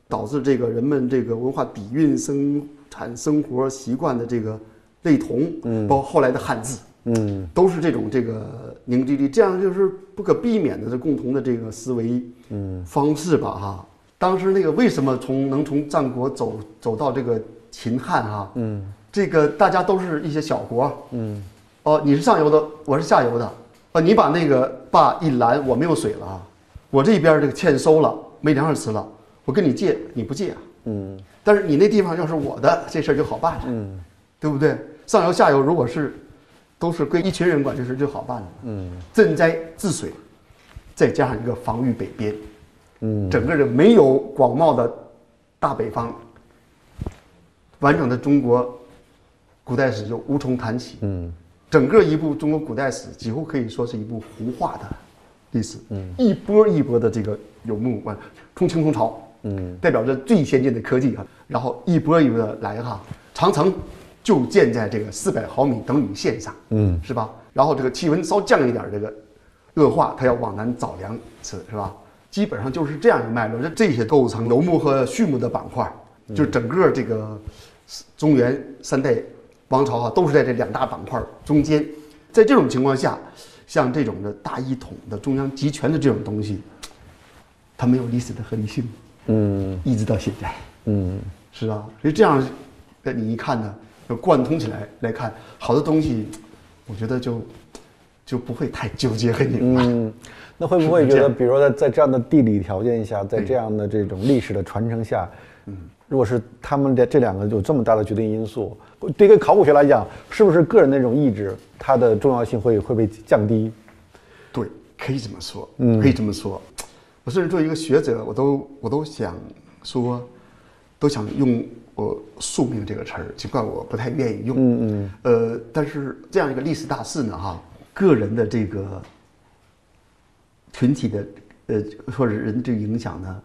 导致这个人们这个文化底蕴、生产生活习惯的这个类同，嗯，包括后来的汉字，嗯。都是这种这个凝聚力，这样就是不可避免的这共同的这个思维嗯。方式吧哈。当时那个为什么从能从战国走走到这个秦汉哈，嗯，这个大家都是一些小国，嗯，哦，你是上游的，我是下游的，哦，你把那个坝一拦，我没有水了啊，我这边这个欠收了，没粮食吃了，我跟你借，你不借啊，嗯。但是你那地方要是我的，这事儿就好办了，嗯。对不对？上游下游如果是都是归一群人管，这事儿就好办了。嗯。赈灾治水，再加上一个防御北边，嗯。整个的没有广袤的大北方，完整的中国古代史就无从谈起。嗯。整个一部中国古代史几乎可以说是一部胡化的历史，嗯，一波一波的这个有目啊，从清从朝，嗯。代表着最先进的科技啊，然后一波一波的来哈，长城就建在这个四百毫米等雨线上，嗯是吧？然后这个气温稍降一点，这个恶化，它要往南找粮吃，是吧？基本上就是这样一个脉络，这这些构成游牧和畜牧的板块，就整个这个中原三代王朝啊，都是在这两大板块中间。在这种情况下，像这种的大一统的中央集权的这种东西，它没有历史的合理性，嗯一直到现在。嗯是吧？所以这样，呃，你一看呢，就贯通起来来看，好多东西，我觉得就就不会太纠结和拧巴。嗯，那会不会觉得，比如说在在这样的地理条件下，在这样的这种历史的传承下，嗯，如果是他们的这两个有这么大的决定因素，对一个考古学来讲，是不是个人的那种意志，它的重要性会会被降低？对，可以这么说，嗯，可以这么说。我甚至作为一个学者，我都我都想说，都想用我宿命这个词儿，尽管我不太愿意用，嗯嗯，呃，但是这样一个历史大事呢，哈，个人的这个群体的呃或者人这个影响呢，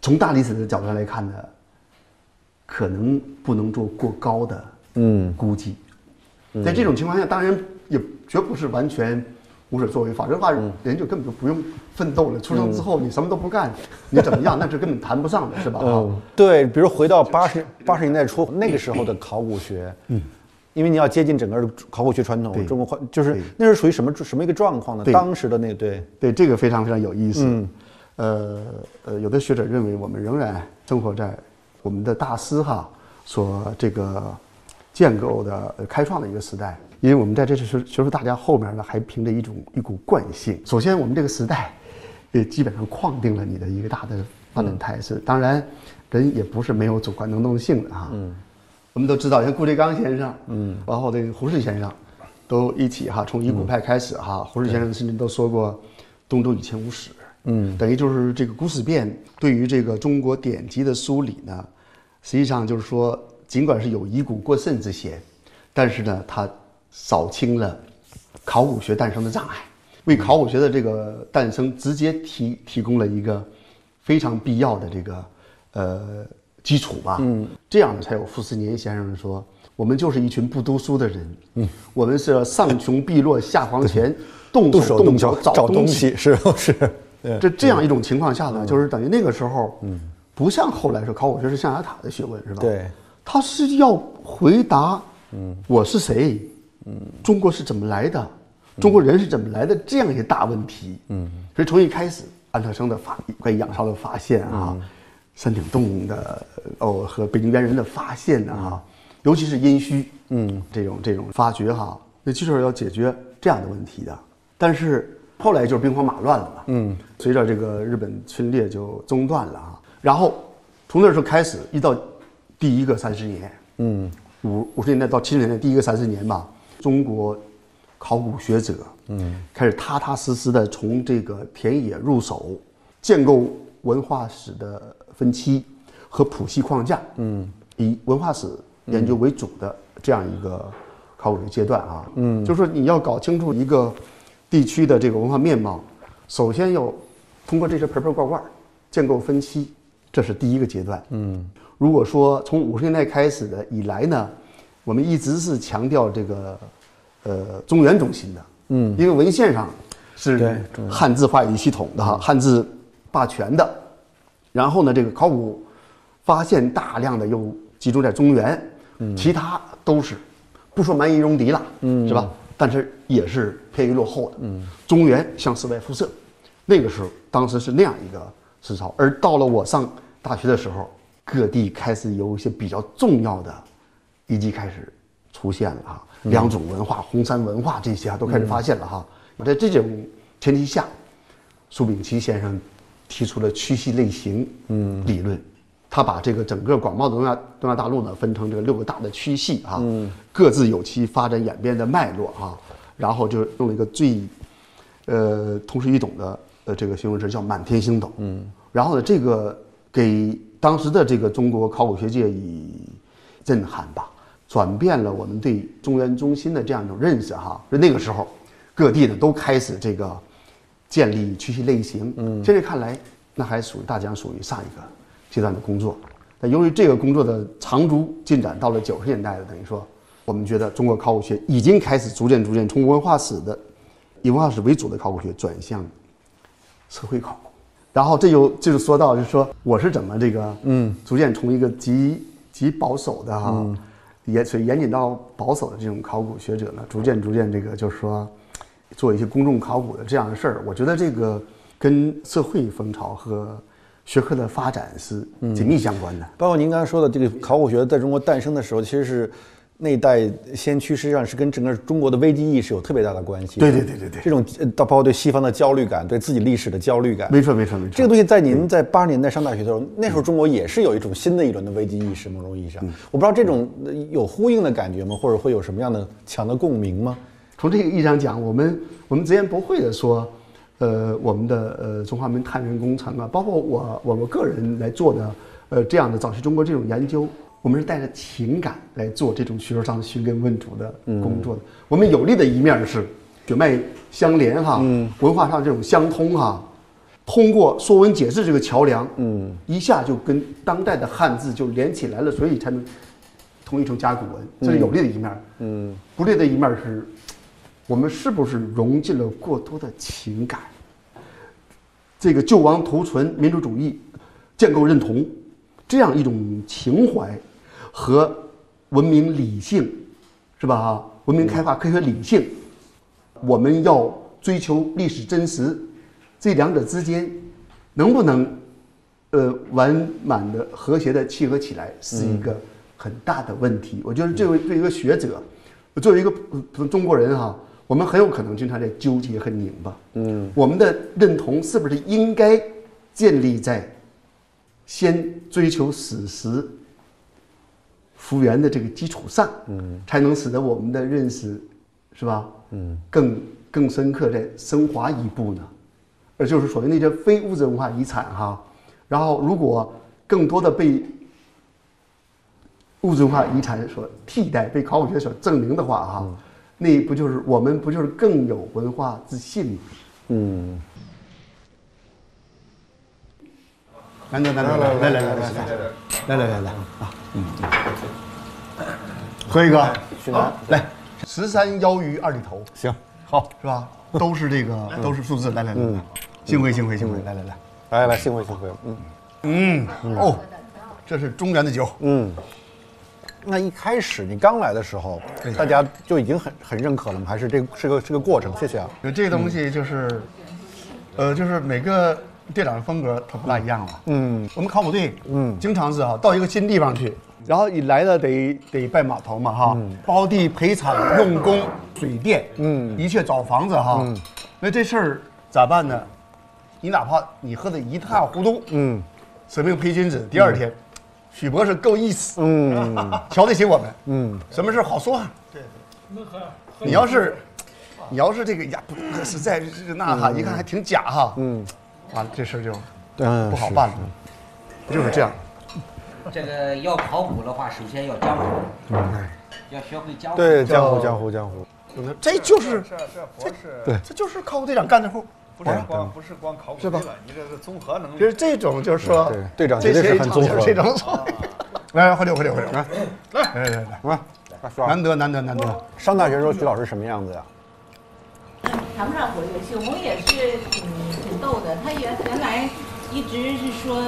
从大历史的角度上来看呢，可能不能做过高的嗯。估计。在这种情况下，当然也绝不是完全无所作为，否则的话人就根本就不用奋斗了。出生之后你什么都不干，你怎么样？那是根本谈不上的，是吧？啊，嗯，对，比如回到八十八十年代初那个时候的考古学，嗯，因为你要接近整个考古学传统，中国话就是那是属于什么什么一个状况呢？当时的那个对，对，这个非常非常有意思。嗯。呃呃，有的学者认为我们仍然生活在我们的大师哈所这个建构的、呃开创的一个时代，因为我们在这学学术大家后面呢，还凭着一种一股惯性。首先，我们这个时代，也基本上框定了你的一个大的发展态势。当然，人也不是没有主观能动性的哈。嗯，我们都知道，像顾颉刚先生，嗯，然后这个胡适先生，都一起哈，从乙骨派开始哈，胡适先生甚至都说过“东周以前无史”。嗯，等于就是这个古史辨对于这个中国典籍的梳理呢，实际上就是说，尽管是有以古过甚之嫌，但是呢，它扫清了考古学诞生的障碍，为考古学的这个诞生直接提提供了一个非常必要的这个呃基础吧。嗯，这样才有傅斯年先生说，我们就是一群不读书的人。嗯，我们是上穷碧落下黄泉，动动手手动脚脚找东东西，是是，对。这这样一种情况下呢，就是等于那个时候，嗯，不像后来说考古学是象牙塔的学问，是吧？对，他是要回答，嗯，我是谁，嗯，中国是怎么来的，中国人是怎么来的？这样一些大问题，嗯，所以从一开始，安特生的发关于仰韶的发现啊，山顶洞的哦和北京猿人的发现啊，尤其是殷墟，嗯，这种这种发掘哈，那就是要解决这样的问题的，但是。后来就是兵荒马乱了嘛，嗯，随着这个日本侵略就中断了啊，然后从那时候开始，一到第一个三十年，嗯，五五十年代到七十年代第一个三十年吧，中国考古学者，嗯，开始踏踏实实的从这个田野入手，建构文化史的分期和谱系框架，嗯，以文化史研究为主的这样一个考古的阶段啊，嗯，就是说你要搞清楚一个。地区的这个文化面貌，首先要通过这些盆盆罐罐建构分期，这是第一个阶段。嗯，如果说从五十年代开始的以来呢，我们一直是强调这个呃中原中心的。嗯，因为文献上是汉字话语系统的哈，汉字霸权的。然后呢，这个考古发现大量的又集中在中原，其他都是不说蛮夷戎狄了，嗯，是吧？但是也是偏于落后的，嗯，中原向世外辐射，那个时候当时是那样一个思潮，而到了我上大学的时候，各地开始有一些比较重要的遗迹开始出现了哈，良渚文化、红山文化这些啊都开始发现了哈。在这种前提下，苏秉琦先生提出了区系类型理论。他把这个整个广袤的东亚东亚大陆呢分成这个六个大的区系啊，各自有其发展演变的脉络啊，然后就用了一个最，呃，通俗易懂的呃这个形容词叫满天星斗，嗯，然后呢，这个给当时的这个中国考古学界以震撼吧，转变了我们对中原中心的这样一种认识哈，就那个时候，各地呢都开始这个建立区系类型，嗯，现在看来那还属于大讲属于上一个。阶段的工作，那由于这个工作的长足进展，到了九十年代了，等于说，我们觉得中国考古学已经开始逐渐逐渐从文化史的以文化史为主的考古学转向社会考古，然后这就这就说到，就是说我是怎么这个嗯，逐渐从一个极极保守的哈，严所以严谨到保守的这种考古学者呢，逐渐逐渐这个就是说做一些公众考古的这样的事儿，我觉得这个跟社会风潮和。学科的发展是紧密相关的，包括您刚才说的这个考古学在中国诞生的时候，其实是那一代先驱，实际上是跟整个中国的危机意识有特别大的关系。对对对对对，这种到包括对西方的焦虑感，对自己历史的焦虑感。没错没错没错。这个东西在您在八十年代上大学的时候，那时候中国也是有一种新的一轮的危机意识，某种意义上，我不知道这种有呼应的感觉吗？或者会有什么样的强的共鸣吗？从这个意义上讲，我们我们直言不讳的说。呃，我们的呃中华民探源工程啊，包括我我们个人来做的，呃这样的早期中国这种研究，我们是带着情感来做这种学术上的寻根问祖的工作的。我们有利的一面是血脉相连哈，文化上这种相通哈，通过《说文解字》这个桥梁，嗯，一下就跟当代的汉字就连起来了，所以才能统一成甲骨文，这是有利的一面。嗯，不利的一面是我们是不是融进了过多的情感？这个救亡图存、民主主义、建构认同，这样一种情怀和文明理性，是吧？哈，文明开化、科学理性，我们要追求历史真实，这两者之间能不能呃完满的、和谐的契合起来，是一个很大的问题。我觉得这位对一个学者，作为一个普通中国人哈，我们很有可能经常在纠结和拧巴。嗯，我们的认同是不是应该建立在先追求史实复原的这个基础上，嗯，才能使得我们的认识，是吧？嗯，更更深刻，再升华一步呢？而，就是所谓那些非物质文化遗产哈，然后如果更多的被物质文化遗产所替代，被考古学所证明的话哈，那不就是我们不就是更有文化自信吗？嗯，难得难得，来来来来来来来来来来啊，嗯，喝一个，许南来，十三邀鱼二里头，行，好，是吧？都是这个，都是数字，来来来来，幸会幸会幸会，来来来，来来，幸会幸会，嗯嗯，哦，这是中原的酒，嗯。那一开始你刚来的时候，大家就已经很很认可了吗？还是这是个是个过程？谢谢啊。有这东西就是，呃，就是每个店长的风格可不大一样了。嗯，我们考古队，嗯，经常是哈到一个新地方去，然后你来了得得拜码头嘛哈，包地赔偿、用工、水电，嗯，一切找房子哈，那这事儿咋办呢？你哪怕你喝的一塌糊涂，嗯，舍命赔君子，第二天。许博士够意思，嗯，瞧得起我们，嗯，什么事好说。对，能喝。你要是，你要是这个呀，不实在这个那哈，一看还挺假哈，嗯，完了这事儿就，不好办了，不就是这样。这个要考古的话，首先要江湖，嗯，要学会江湖。对，江湖，江湖，江湖。这就是这这不是，对，这就是考古队长干的活。不是光不是光考古吧？你这个综合能力。就是这种，就是说，队长绝对是很综合。这种，来来，喝酒喝酒喝酒，来来来来来，来，难得难得难得。上大学时候，徐老师什么样子呀？谈不上活跃，许红也是挺挺逗的。他原原来一直是说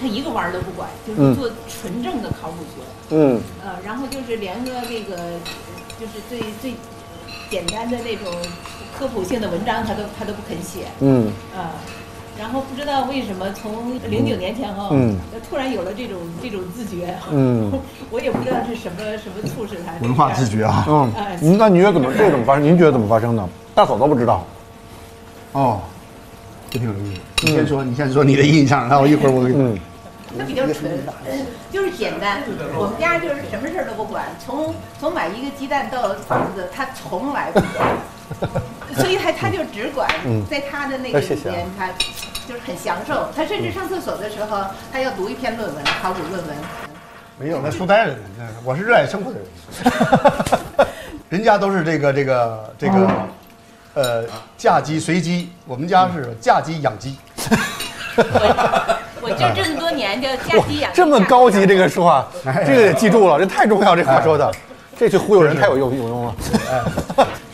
他一个弯都不拐，就是做纯正的考古学。嗯。呃，然后就是连个这个，就是最最简单的那种。科普性的文章，他都他都不肯写。嗯啊，然后不知道为什么，从零九年前后，嗯，突然有了这种这种自觉。嗯，我也不知道是什么什么促使他文化自觉啊。嗯，那您觉得怎么这怎么发生？您觉得怎么发生的？大嫂都不知道。哦，这挺有意思。你先说，你先说你的印象，然后一会儿我给你。他比较纯，就是简单。我们家就是什么事儿都不管，从从买一个鸡蛋到房子，他从来不管。所以他他就只管在他的那个里边，他就是很享受。他甚至上厕所的时候，他要读一篇论文，考古论文。没有，那书呆了。我是热爱生活的人。人家都是这个这个这个，呃，嫁鸡随鸡，我们家是嫁鸡养鸡。我就这么多年就嫁鸡养鸡。这么高级这个说话，这个得记住了，这太重要，这话说的。这去忽悠人太有用有用了。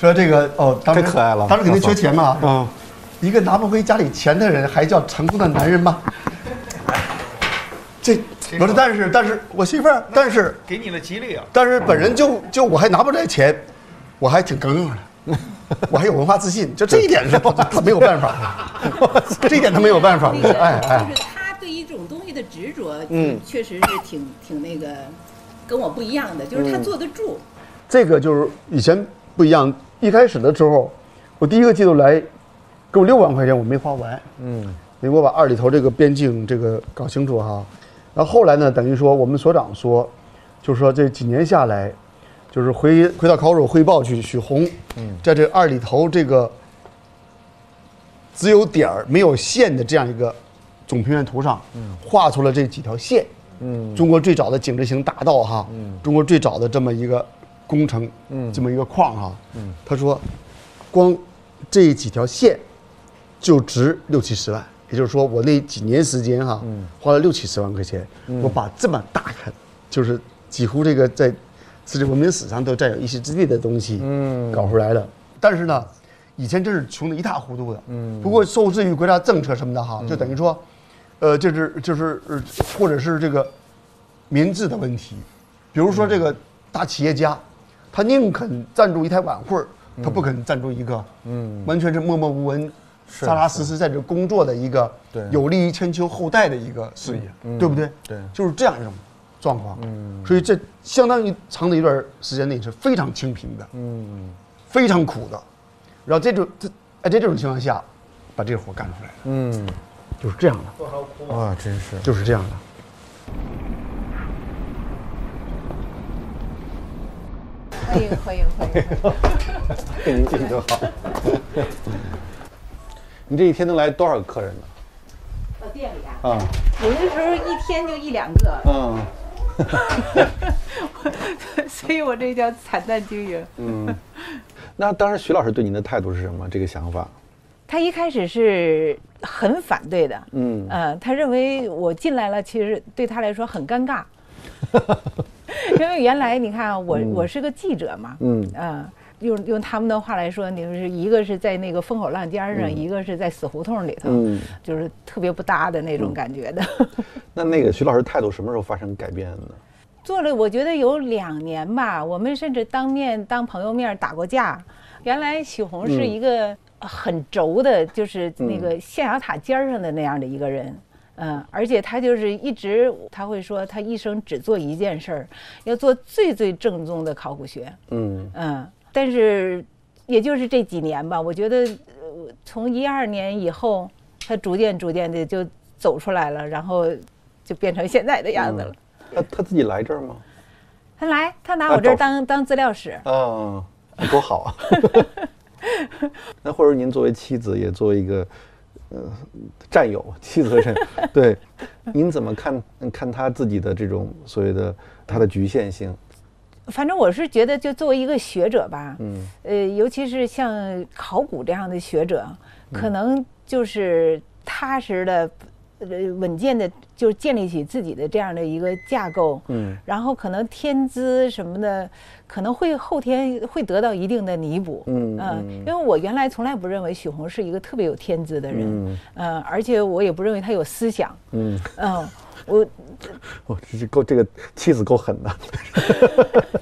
说这个哦，当时可爱了，当时肯定缺钱嘛。嗯，一个拿不回家里钱的人，还叫成功的男人吗？这不是，但是但是我媳妇儿，但是给你了吉利啊。但是本人就就我还拿不来钱，我还挺耿耿的，我还有文化自信，就这一点是他没有办法的，这一点他没有办法的。哎哎，就是他对于这种东西的执着，嗯，确实是挺挺那个。跟我不一样的，就是他坐得住。这个就是以前不一样。一开始的时候，我第一个季度来，给我六万块钱，我没花完。嗯，你给我把二里头这个边境这个搞清楚哈。然后后来呢，等于说我们所长说，就是说这几年下来，就是回回到考古汇报去，许宏，在这二里头这个只有点儿没有线的这样一个总平面图上，画出了这几条线。嗯，中国最早的井字形大道哈，嗯，中国最早的这么一个工程，嗯，这么一个矿哈，嗯，他说，光这几条线就值六七十万，也就是说我那几年时间哈，嗯，花了六七十万块钱，我把这么大看，就是几乎这个在世界文明史上都占有一席之地的东西，嗯，搞出来了。但是呢，以前真是穷的一塌糊涂的。嗯。不过受制于国家政策什么的哈，就等于说，呃，就是就是呃，或者是这个民智的问题，比如说这个大企业家，他宁肯赞助一台晚会儿，他不肯赞助一个，嗯，完全是默默无闻、扎扎实实在这工作的一个，对。有利于千秋后代的一个事业，对不对？对。就是这样一种状况。嗯，所以这相当于长的一段时间内是非常清贫的，嗯，非常苦的。然后这种这哎在这种情况下，把这个活干出来了，嗯，就是这样的，多少苦哇，真是就是这样的。欢迎欢迎欢迎！跟您进多好。你这一天能来多少个客人呢？到店里啊，啊，有的时候一天就一两个，嗯 所以我这叫惨淡经营。嗯。那当时徐老师对您的态度是什么？这个想法？他一开始是很反对的，嗯呃，他认为我进来了，其实对他来说很尴尬，因为原来你看啊，我、我是个记者嘛，嗯啊、用用他们的话来说，你说是一个是在那个风口浪尖儿上，一个是在死胡同里头，嗯就是特别不搭的那种感觉的。那那个徐老师态度什么时候发生改变的呢？做了，我觉得有两年吧，我们甚至当面当朋友面打过架。原来许红是一个很轴的，就是那个象牙塔尖上的那样的一个人。嗯，而且他就是一直他会说，他一生只做一件事儿，要做最最正宗的考古学。嗯嗯，但是也就是这几年吧，我觉得呃从一二年以后，他逐渐逐渐的就走出来了，然后就变成现在的样子了。他他自己来这儿吗？他来，他拿我这儿当当资料室。嗯，多好啊！那或者您作为妻子，也作为一个呃战友，妻子和战友，对，您怎么看看他自己的这种所谓的他的局限性？反正我是觉得，就作为一个学者吧，嗯。呃，尤其是像考古这样的学者，可能就是踏实的、呃稳健的，就建立起自己的这样的一个架构，嗯。然后可能天资什么的，可能会后天会得到一定的弥补，嗯因为我原来从来不认为许宏是一个特别有天资的人，嗯。呃，而且我也不认为他有思想，嗯，嗯，我 我，这是够这个妻子够狠的。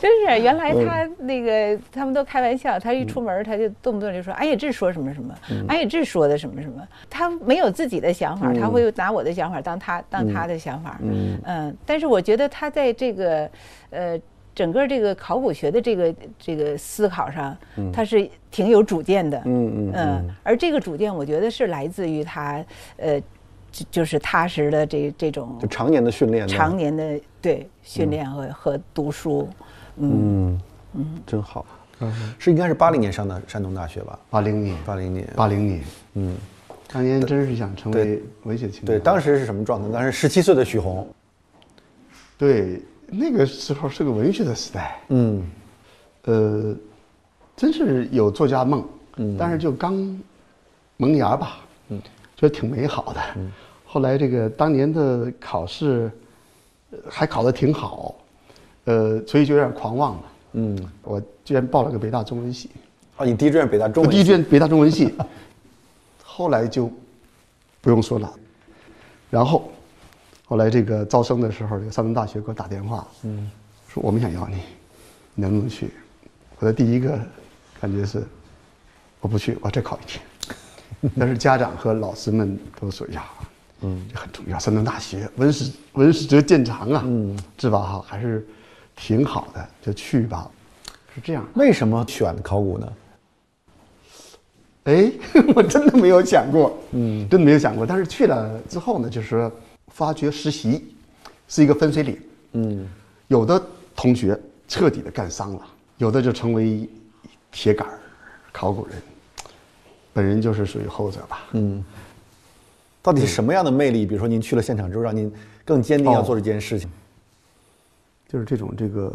真是，原来他那个他们都开玩笑，他一出门他就动不动就说安野志说什么什么，安野志说的什么什么，他没有自己的想法，他会拿我的想法当他当他的想法，嗯。嗯，但是我觉得他在这个呃整个这个考古学的这个这个思考上，他是挺有主见的，嗯嗯嗯，而这个主见我觉得是来自于他呃就就是踏实的这这种就常年的训练，常年的对训练和、和读书，嗯。嗯嗯，真好。是应该是八零年上的山东大学吧？八零年，八零年，八零年，嗯，当年真是想成为文学青年。对，当时是什么状态？当时十七岁的许宏，对那个时候是个文学的时代，嗯。呃，真是有作家梦，嗯。但是就刚萌芽吧，嗯，觉得挺美好的。后来这个当年的考试呃还考得挺好，呃，所以就有点狂妄了。嗯，我居然报了个北大中文系，哦，你第一志愿北大中文系，第一志愿北大中文系，后来就不用说了。然后后来这个招生的时候，这个山东大学给我打电话，嗯，说我们想要你，你能不能去？我的第一个感觉是，我不去，我再考一天。但是家长和老师们都说呀，嗯，这很重要，山东大学文史文史哲见长啊，嗯，是吧？哈，还是挺好的，就去吧，是这样。为什么选考古呢？哎，我真的没有想过，嗯，真的没有想过。但是去了之后呢，就是说发掘实习是一个分水岭，嗯，有的同学彻底的干伤了，有的就成为铁杆儿考古人。本人就是属于后者吧，嗯。到底是什么样的魅力？比如说您去了现场之后，让您更坚定要做这件事情。就是这种这个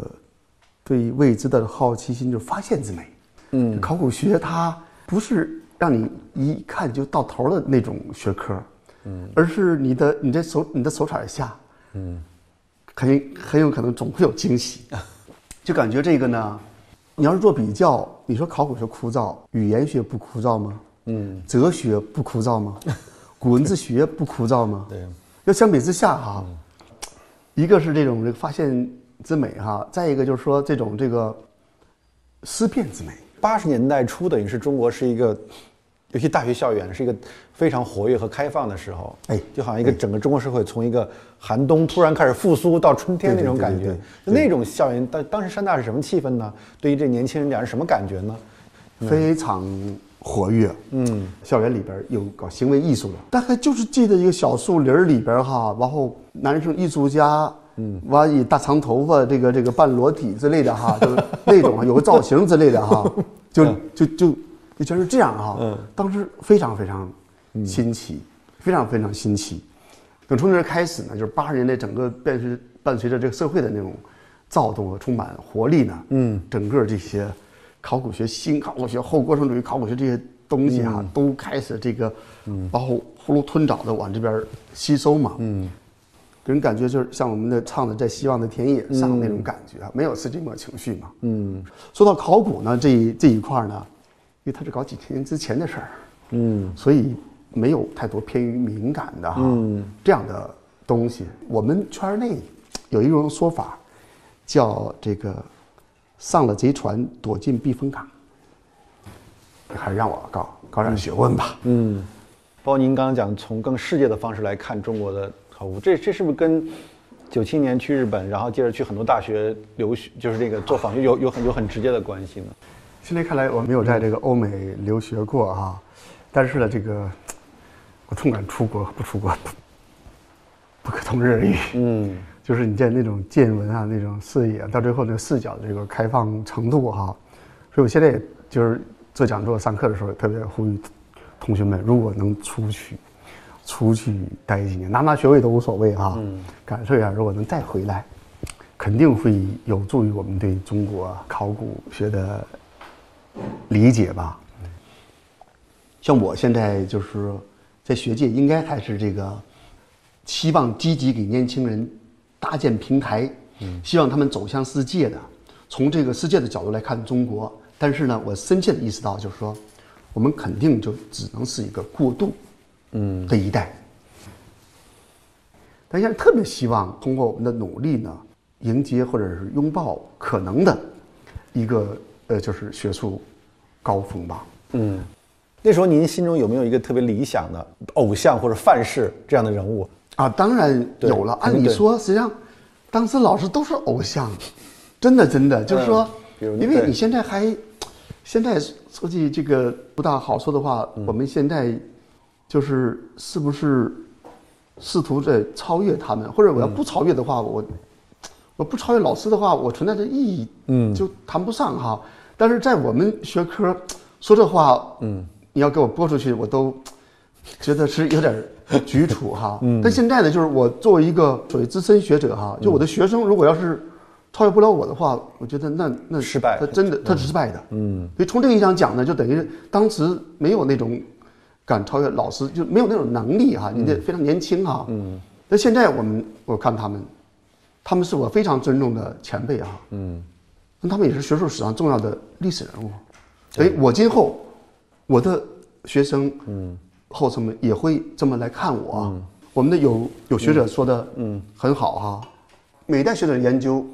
对未知的好奇心，就是发现之美。嗯考古学它不是让你一看就到头的那种学科，嗯，而是你的你在手你的手掌下，嗯，很很有可能总会有惊喜，就感觉这个呢，你要是做比较，你说考古学枯燥，语言学不枯燥吗？嗯，哲学不枯燥吗？古文字学不枯燥吗？对，要相比之下哈，一个是这种这个发现之美哈，再一个就是说这种这个思辨之美。八十年代初，等于是中国是一个，尤其大学校园是一个非常活跃和开放的时候。哎，就好像一个整个中国社会从一个寒冬突然开始复苏到春天那种感觉。那种校园当当时山大是什么气氛呢？对于这年轻人讲是什么感觉呢？非常活跃。嗯，校园里边有搞行为艺术的，大概就是记得一个小树林里边哈，然后男生艺术家。嗯，完以大长头发，这个这个半裸体之类的哈，就是那种有个造型之类的哈，就就就就全是这样哈。嗯，当时非常非常新奇，非常非常新奇。等从那开始呢，就是八十年代整个便是伴随着这个社会的那种躁动和充满活力呢，嗯，整个这些考古学、新考古学、后过程主义考古学这些东西啊，都开始这个，嗯，然后囫囵吞枣的往这边吸收嘛，嗯。给人感觉就是像我们的唱的在希望的田野上那种感觉啊，没有世纪末情绪嘛。嗯，说到考古呢，这这一块呢，因为它是搞几千年之前的事儿，嗯，所以没有太多偏于敏感的哈这样的东西。我们圈内有一种说法，叫这个上了贼船躲进避风港，还是让我搞搞点学问吧。嗯，包括您刚刚讲从更世界的方式来看中国的。考古，这这是不是跟九七年去日本，然后接着去很多大学留学，就是这个做访学有有很有很直接的关系呢？现在看来，我没有在这个欧美留学过啊，但是呢，这个我痛感出国和不出国不不可同日而语。嗯，就是你在那种见闻啊，那种视野，到最后那个视角的这个开放程度哈，所以我现在也就是做讲座、上课的时候，特别呼吁同学们，如果能出去。出去待几年，拿拿学位都无所谓哈，感受一下，如果能再回来，肯定会有助于我们对中国考古学的理解吧。像我现在就是在学界，应该还是这个希望积极给年轻人搭建平台，希望他们走向世界的，从这个世界的角度来看中国。但是呢，我深切的意识到，就是说，我们肯定就只能是一个过渡。嗯，的一代，但现在特别希望通过我们的努力呢，迎接或者是拥抱可能的一个呃，就是学术高峰吧。嗯，那时候您心中有没有一个特别理想的偶像或者范式这样的人物啊？当然有了。按理说，实际上当时老师都是偶像，真的真的就是说，因为你现在还现在说句这个不大好说的话，我们现在。就是是不是试图在超越他们，或者我要不超越的话，我我不超越老师的话，我存在的意义嗯就谈不上哈。但是在我们学科说这话嗯，你要给我播出去，我都觉得是有点局促哈。嗯。但现在呢，就是我作为一个所谓资深学者哈，就我的学生如果要是超越不了我的话，我觉得那那失败，他真的他是失败的。嗯。所以从这个意义上讲呢，就等于当时没有那种。敢超越老师就没有那种能力哈，你得非常年轻哈。嗯。那现在我们我看他们，他们是我非常尊重的前辈啊。嗯。那他们也是学术史上重要的历史人物。所以，我今后我的学生，嗯，后生们也会这么来看我。嗯。我们的有有学者说的，嗯，很好哈。每代学者研究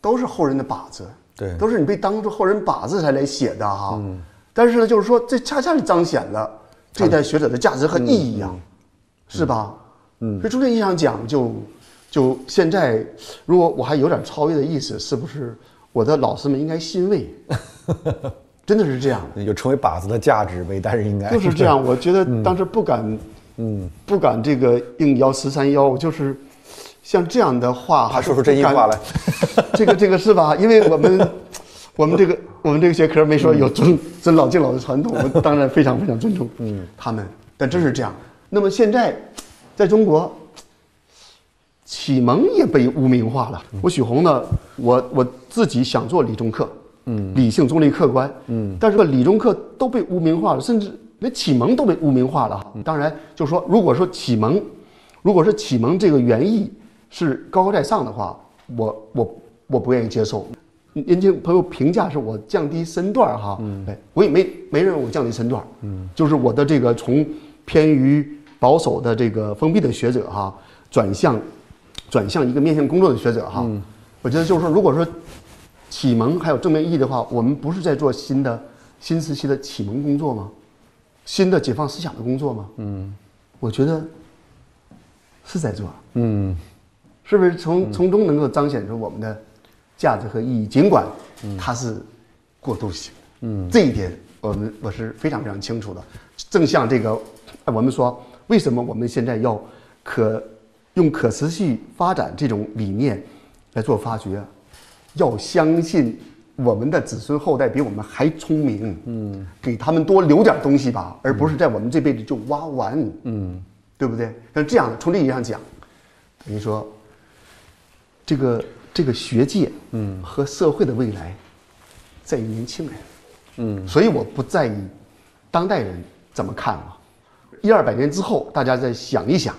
都是后人的靶子，对，都是你被当做后人靶子才来写的哈。嗯。但是呢，就是说这恰恰是彰显了。这代学者的价值和意义呀，是吧？嗯，所以从这意义上讲，就就现在，如果我还有点超越的意思，是不是我的老师们应该欣慰？真的是这样，有成为靶子的价值，呗，但是应该就是这样。我觉得当时不敢，嗯，不敢这个应邀十三邀，就是像这样的话，还说出真心话来，这个这个是吧？因为我们。我们这个我们这个学科没说有尊尊老敬老的传统，我们 当然非常非常尊重嗯他们，但真是这样。那么现在，在中国，启蒙也被污名化了。我许宏呢，我我自己想做理中客，嗯，理性中立客观，嗯，但是理中客都被污名化了，甚至连启蒙都被污名化了。当然，就是说，如果说启蒙，如果说启蒙这个原意是高高在上的话，我我我不愿意接受。年轻朋友评价是我降低身段哈，哎，我也没没认为我降低身段，嗯，就是我的这个从偏于保守的这个封闭的学者哈，转向转向一个面向工作的学者哈，我觉得就是说，如果说启蒙还有正面意义的话，我们不是在做新的新时期的启蒙工作吗？新的解放思想的工作吗？嗯，我觉得是在做，嗯，是不是从从中能够彰显出我们的价值和意义？尽管它是过渡性，嗯，这一点我们我是非常非常清楚的。正像这个，我们说为什么我们现在要可用可持续发展这种理念来做发掘，要相信。我们的子孙后代比我们还聪明，嗯，给他们多留点东西吧，而不是在我们这辈子就挖完，嗯，对不对？像这样，从这意义上讲，等于说，这个这个学界，嗯，和社会的未来，在于年轻人，嗯，所以我不在意当代人怎么看啊，一二百年之后，大家再想一想，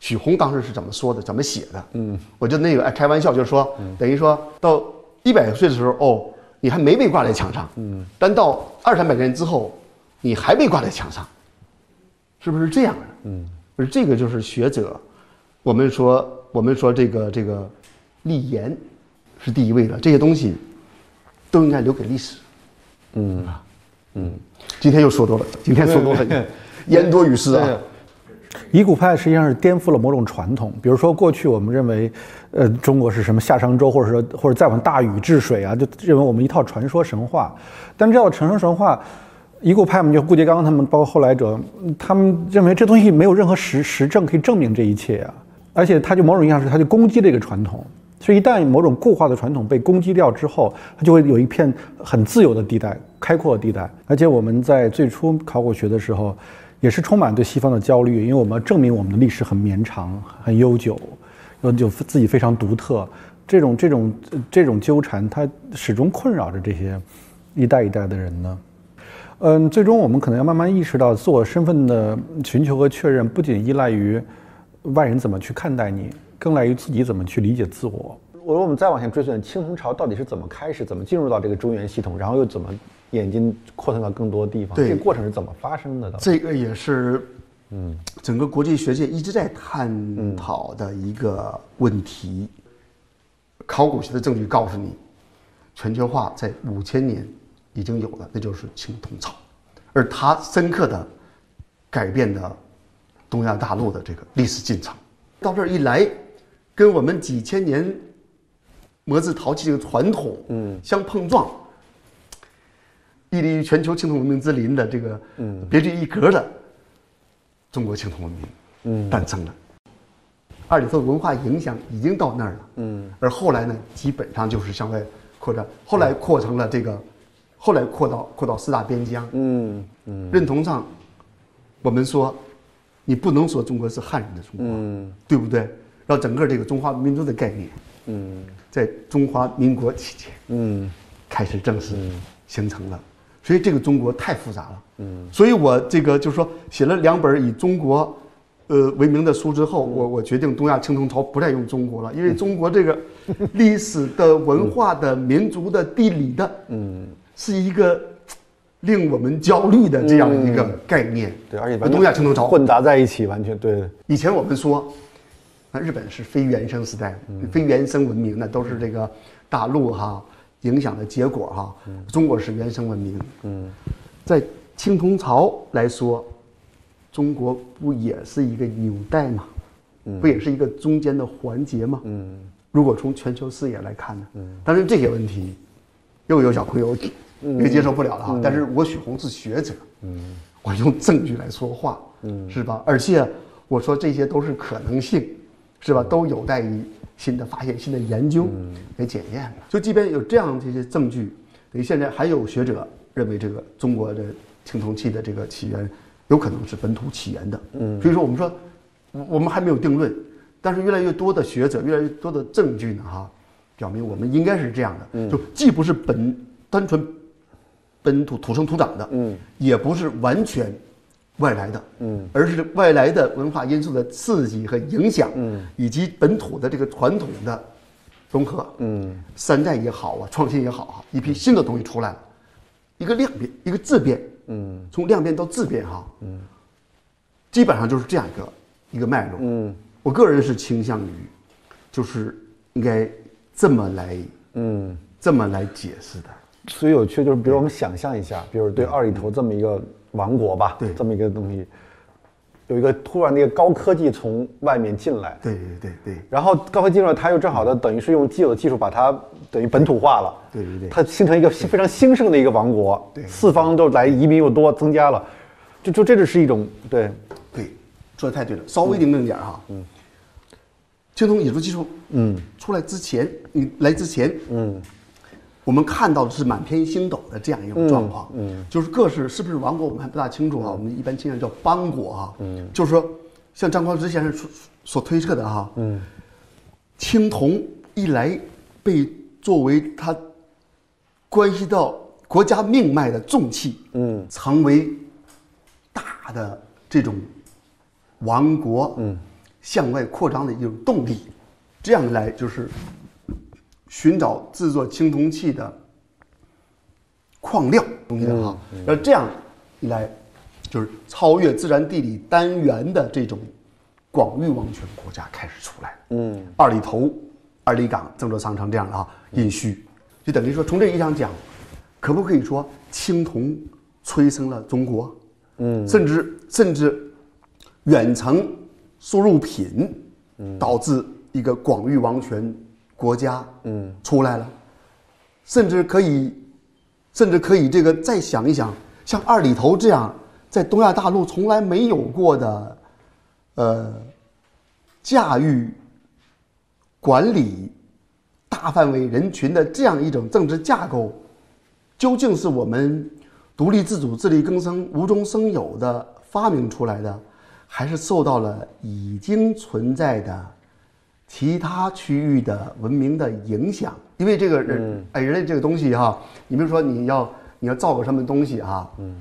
许宏当时是怎么说的，怎么写的，嗯，我就那个爱开玩笑，就是说，等于说到。一百岁的时候，哦，你还没被挂在墙上，嗯，但到二三百年之后，你还被挂在墙上，是不是这样的？嗯，而这个就是学者，我们说，我们说这个这个立言是第一位的，这些东西都应该留给历史。嗯啊，嗯，今天又说多了，今天说多了，言多语失啊。遗骨派实际上是颠覆了某种传统，比如说过去我们认为，呃，中国是什么夏商周，或者说或者再往大禹治水啊，就认为我们一套传说神话。但这套传说神话，遗骨派们，就顾颉刚他们，包括后来者，他们认为这东西没有任何实实证可以证明这一切啊。而且他就某种意义上是他就攻击这个传统，所以一旦某种固化的传统被攻击掉之后，它就会有一片很自由的地带、开阔的地带。而且我们在最初考古学的时候。也是充满对西方的焦虑，因为我们要证明我们的历史很绵长、很悠久，又就自己非常独特。这种、这种、这种纠缠，它始终困扰着这些一代一代的人呢。嗯，最终我们可能要慢慢意识到，自我身份的寻求和确认，不仅依赖于外人怎么去看待你，更赖于自己怎么去理解自我。我说，我们再往前追溯，青铜朝到底是怎么开始，怎么进入到这个中原系统，然后又怎么？眼睛扩散到更多地方，这个过程是怎么发生的？这个也是，嗯，整个国际学界一直在探讨的一个问题。考古学的证据告诉你，全球化在五千年已经有了，那就是青铜朝，而它深刻的改变了东亚大陆的这个历史进程。到这儿一来，跟我们几千年磨制陶器这个传统，嗯，相碰撞。屹立于全球青铜文明之林的这个，别具一格的中国青铜文明，诞生了。二里头文化影响已经到那儿了，嗯，而后来呢，基本上就是向外扩展，后来扩成了这个，后来扩到扩到四大边疆，嗯嗯，认同上，我们说，你不能说中国是汉人的中国，对不对？让整个这个中华民族的概念，嗯，在中华民国期间，嗯，开始正式形成了。所以这个中国太复杂了，嗯，所以我这个就是说写了两本以中国，呃为名的书之后，我我决定东亚青铜朝不再用中国了，因为中国这个历史的文化的民族的地理的，嗯，是一个令我们焦虑的这样一个概念，对，而且东亚青铜朝。混杂在一起，完全对。以前我们说，那日本是非原生时代，非原生文明，那都是这个大陆哈。影响的结果哈，中国是原生文明。嗯，在青铜朝来说，中国不也是一个纽带吗？嗯，不也是一个中间的环节吗？嗯，如果从全球视野来看呢？嗯，但是这些问题，又有小朋友也接受不了了哈。但是我许宏是学者，嗯，我用证据来说话，嗯，是吧？而且我说这些都是可能性，是吧？都有待于。新的发现、新的研究来检验就即便有这样这些证据，等于现在还有学者认为这个中国的青铜器的这个起源有可能是本土起源的。嗯，所以说我们说，我们还没有定论，但是越来越多的学者、越来越多的证据呢，哈，表明我们应该是这样的。就既不是本单纯本土土生土长的，嗯，也不是完全。外来的，嗯，而是外来的文化因素的刺激和影响，嗯，以及本土的这个传统的融合，嗯，山寨也好啊，创新也好啊，一批新的东西出来了，一个量变，一个质变，嗯，从量变到质变哈，嗯，基本上就是这样一个一个脉络，嗯，我个人是倾向于，就是应该这么来，嗯，这么来解释的。所以有趣就是，比如我们想象一下，比如对二里头这么一个王国吧，对，这么一个东西。有一个突然那个高科技从外面进来，对对对对，然后高科技进来，它又正好的等于是用既有的技术把它等于本土化了，对对对，它形成一个非常兴盛的一个王国，对，四方都来移民又多增加了，就就这就是一种对。对，说的太对了，稍微订正点哈，嗯，青铜冶铸技术嗯。出来之前，你来之前嗯。我们看到的是满天星斗的这样一种状况，嗯，就是各式是不是王国，我们还不大清楚啊。我们一般经常叫邦国啊，嗯，就是说，像张光直先生所所推测的哈，嗯，青铜一来被作为它关系到国家命脉的重器，嗯，成为大的这种王国嗯。向外扩张的一种动力，这样一来就是。寻找制作青铜器的矿料东西哈，那这样一来，就是超越自然地理单元的这种广域王权国家开始出来嗯，二里头、二里岗、郑州商城这样的啊，殷墟，就等于说从这意义上讲，可不可以说青铜催生了中国？嗯，甚至甚至远程输入品，导致一个广域王权。国家嗯出来了，甚至可以，甚至可以这个再想一想，像二里头这样在东亚大陆从来没有过的，呃，驾驭、管理大范围人群的这样一种政治架构，究竟是我们独立自主、自力更生、无中生有的发明出来的，还是受到了已经存在的？其他区域的文明的影响，因为这个人哎，人类这个东西哈，你比如说你要你要造个什么东西哈，嗯，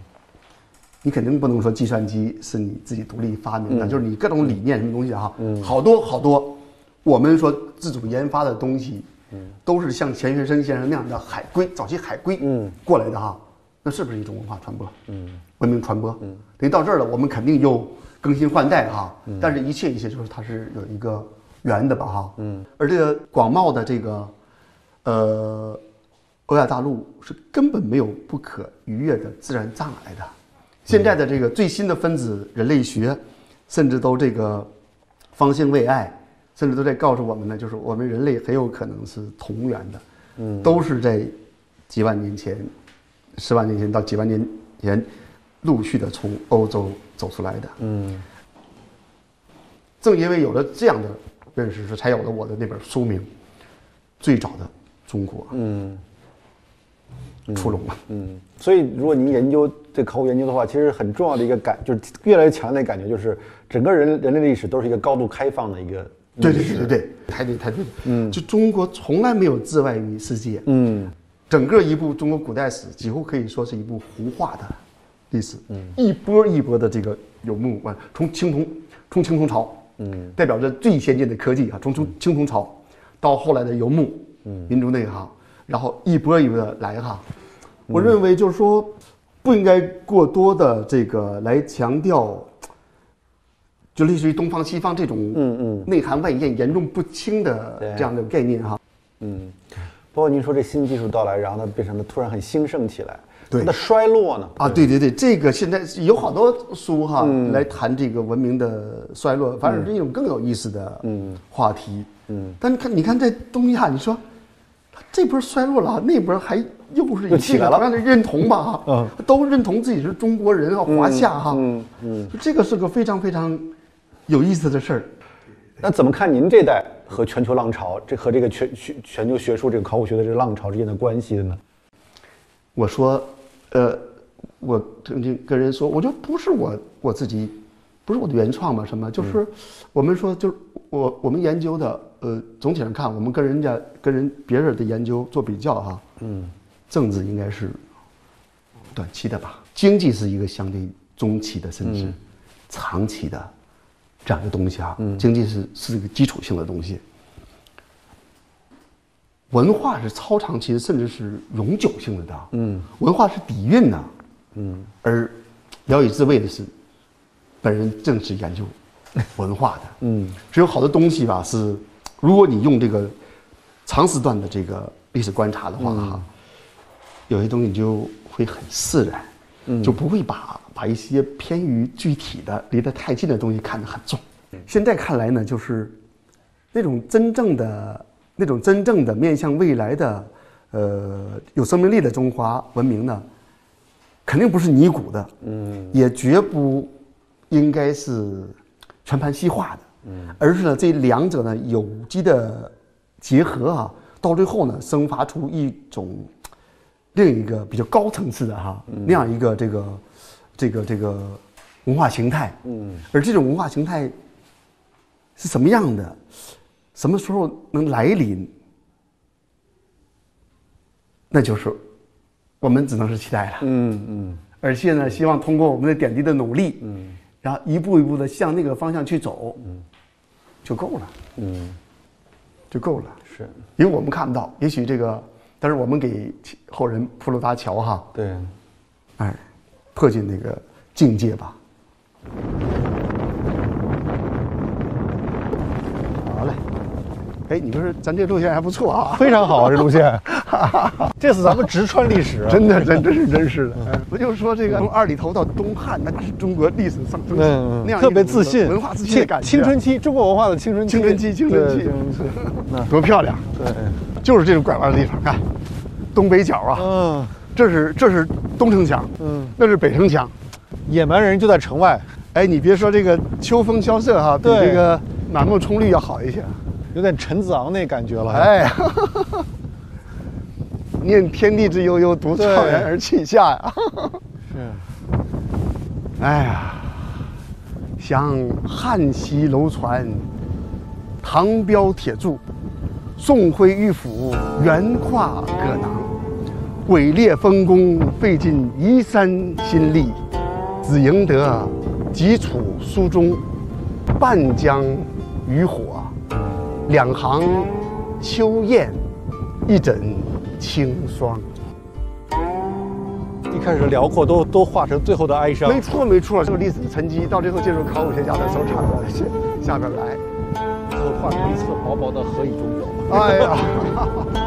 你肯定不能说计算机是你自己独立发明的，就是你各种理念什么东西哈，嗯，好多好多，我们说自主研发的东西，嗯，都是像钱学森先生那样的海归，早期海归，嗯，过来的哈，那是不是一种文化传播？嗯，文明传播，嗯，等于到这儿了，我们肯定又更新换代哈，但是一切一切就是它是有一个。圆的吧，哈，嗯，而这个广袤的这个，呃，欧亚大陆是根本没有不可逾越的自然障碍的。现在的这个最新的分子人类学，甚至都这个方兴未艾，甚至都在告诉我们呢，就是我们人类很有可能是同源的，嗯，都是在几万年前、十万年前到几万年前陆续的从欧洲走出来的，嗯。正因为有了这样的。认识是才有了我的那本书名，最早的中国，嗯，出笼了，嗯，所以如果您研究这考古研究的话，其实很重要的一个感，就是越来越强烈的感觉，就是整个人人类历史都是一个高度开放的一个，对对对对对，太对太对。了，嗯，就中国从来没有自外于世界，嗯，整个一部中国古代史几乎可以说是一部胡化的历史，嗯，一波一波的这个有目啊，从青铜，从青铜朝。嗯，代表着最先进的科技啊，从从青铜朝到后来的游牧，嗯，民族内行，然后一波一波的来哈。我认为就是说，不应该过多的这个来强调，就类似于东方西方这种嗯嗯内涵外延、严重不清的这样的概念哈。嗯，包括您说这新技术到来，然后呢变成了突然很兴盛起来。它的衰落呢？啊，对对对，这个现在有好多书哈，来谈这个文明的衰落，反正是一种更有意思的嗯话题。嗯，但你看，你看在东亚，你说这波衰落了，那波还又是起来了，让他认同吧？嗯，都认同自己是中国人啊，华夏哈。嗯嗯，这个是个非常非常有意思的事儿。那怎么看您这代和全球浪潮，这和这个全全全球学术这个考古学的这个浪潮之间的关系的呢？我说。呃，我曾经跟人说，我觉得不是我我自己，不是我的原创嘛？什么？就是我们说，就是我我们研究的，呃，总体上看，我们跟人家跟人别人的研究做比较哈，嗯，政治应该是短期的吧，经济是一个相对中期的，甚至长期的这样的东西啊，经济是是一个基础性的东西。文化是超长期的，甚至是永久性的的。嗯，文化是底蕴呐。嗯，而聊以自慰的是，本人正是研究文化的。嗯，只有好多东西吧，是如果你用这个长时段的这个历史观察的话，哈，有些东西你就会很释然，嗯，就不会把把一些偏于具体的、离得太近的东西看得很重。现在看来呢，就是那种真正的、那种真正的面向未来的，呃，有生命力的中华文明呢。肯定不是泥古的，嗯，也绝不应该是全盘西化的，嗯，而是呢这两者呢有机的结合啊，到最后呢生发出一种另一个比较高层次的哈那样一个这个这个这个文化形态，嗯，而这种文化形态是什么样的，什么时候能来临，那就是。我们只能是期待了，嗯嗯，而且呢，希望通过我们的点滴的努力，嗯，然后一步一步的向那个方向去走，嗯，就够了，嗯，就够了，是，因为我们看不到，也许这个，但是我们给后人铺了搭桥哈，对，哎，迫近那个境界吧。哎，你说是咱这路线还不错啊，非常好啊，这路线，这次咱们直穿历史，真的真真是真是的。不就是说这个从二里头到东汉，那是中国历史上那样特别自信、文化自信的感觉。青春期，中国文化的青春期，青春期，青春期，那多漂亮！对，就是这种拐弯的地方，看东北角啊，嗯，这是这是东城墙，嗯，那是北城墙，野蛮人就在城外。哎，你别说这个秋风萧瑟哈，比这个满目葱绿要好一些。有点陈子昂那感觉了，哎，念天地之悠悠，独怆然而泣下呀。是，哎呀，想汉西楼船，唐标铁柱，宋徽玉斧，圆跨葛囊，伟烈丰功，费尽移山心力，只赢得几处书中，半江渔火。两行秋雁，一枕清霜。一开始辽阔都都化成最后的哀伤。没错没错，这个历史的沉积到最后进入考古学家的手掌了，下下边来，最后化成一次薄薄的《何以中有》。哎呀。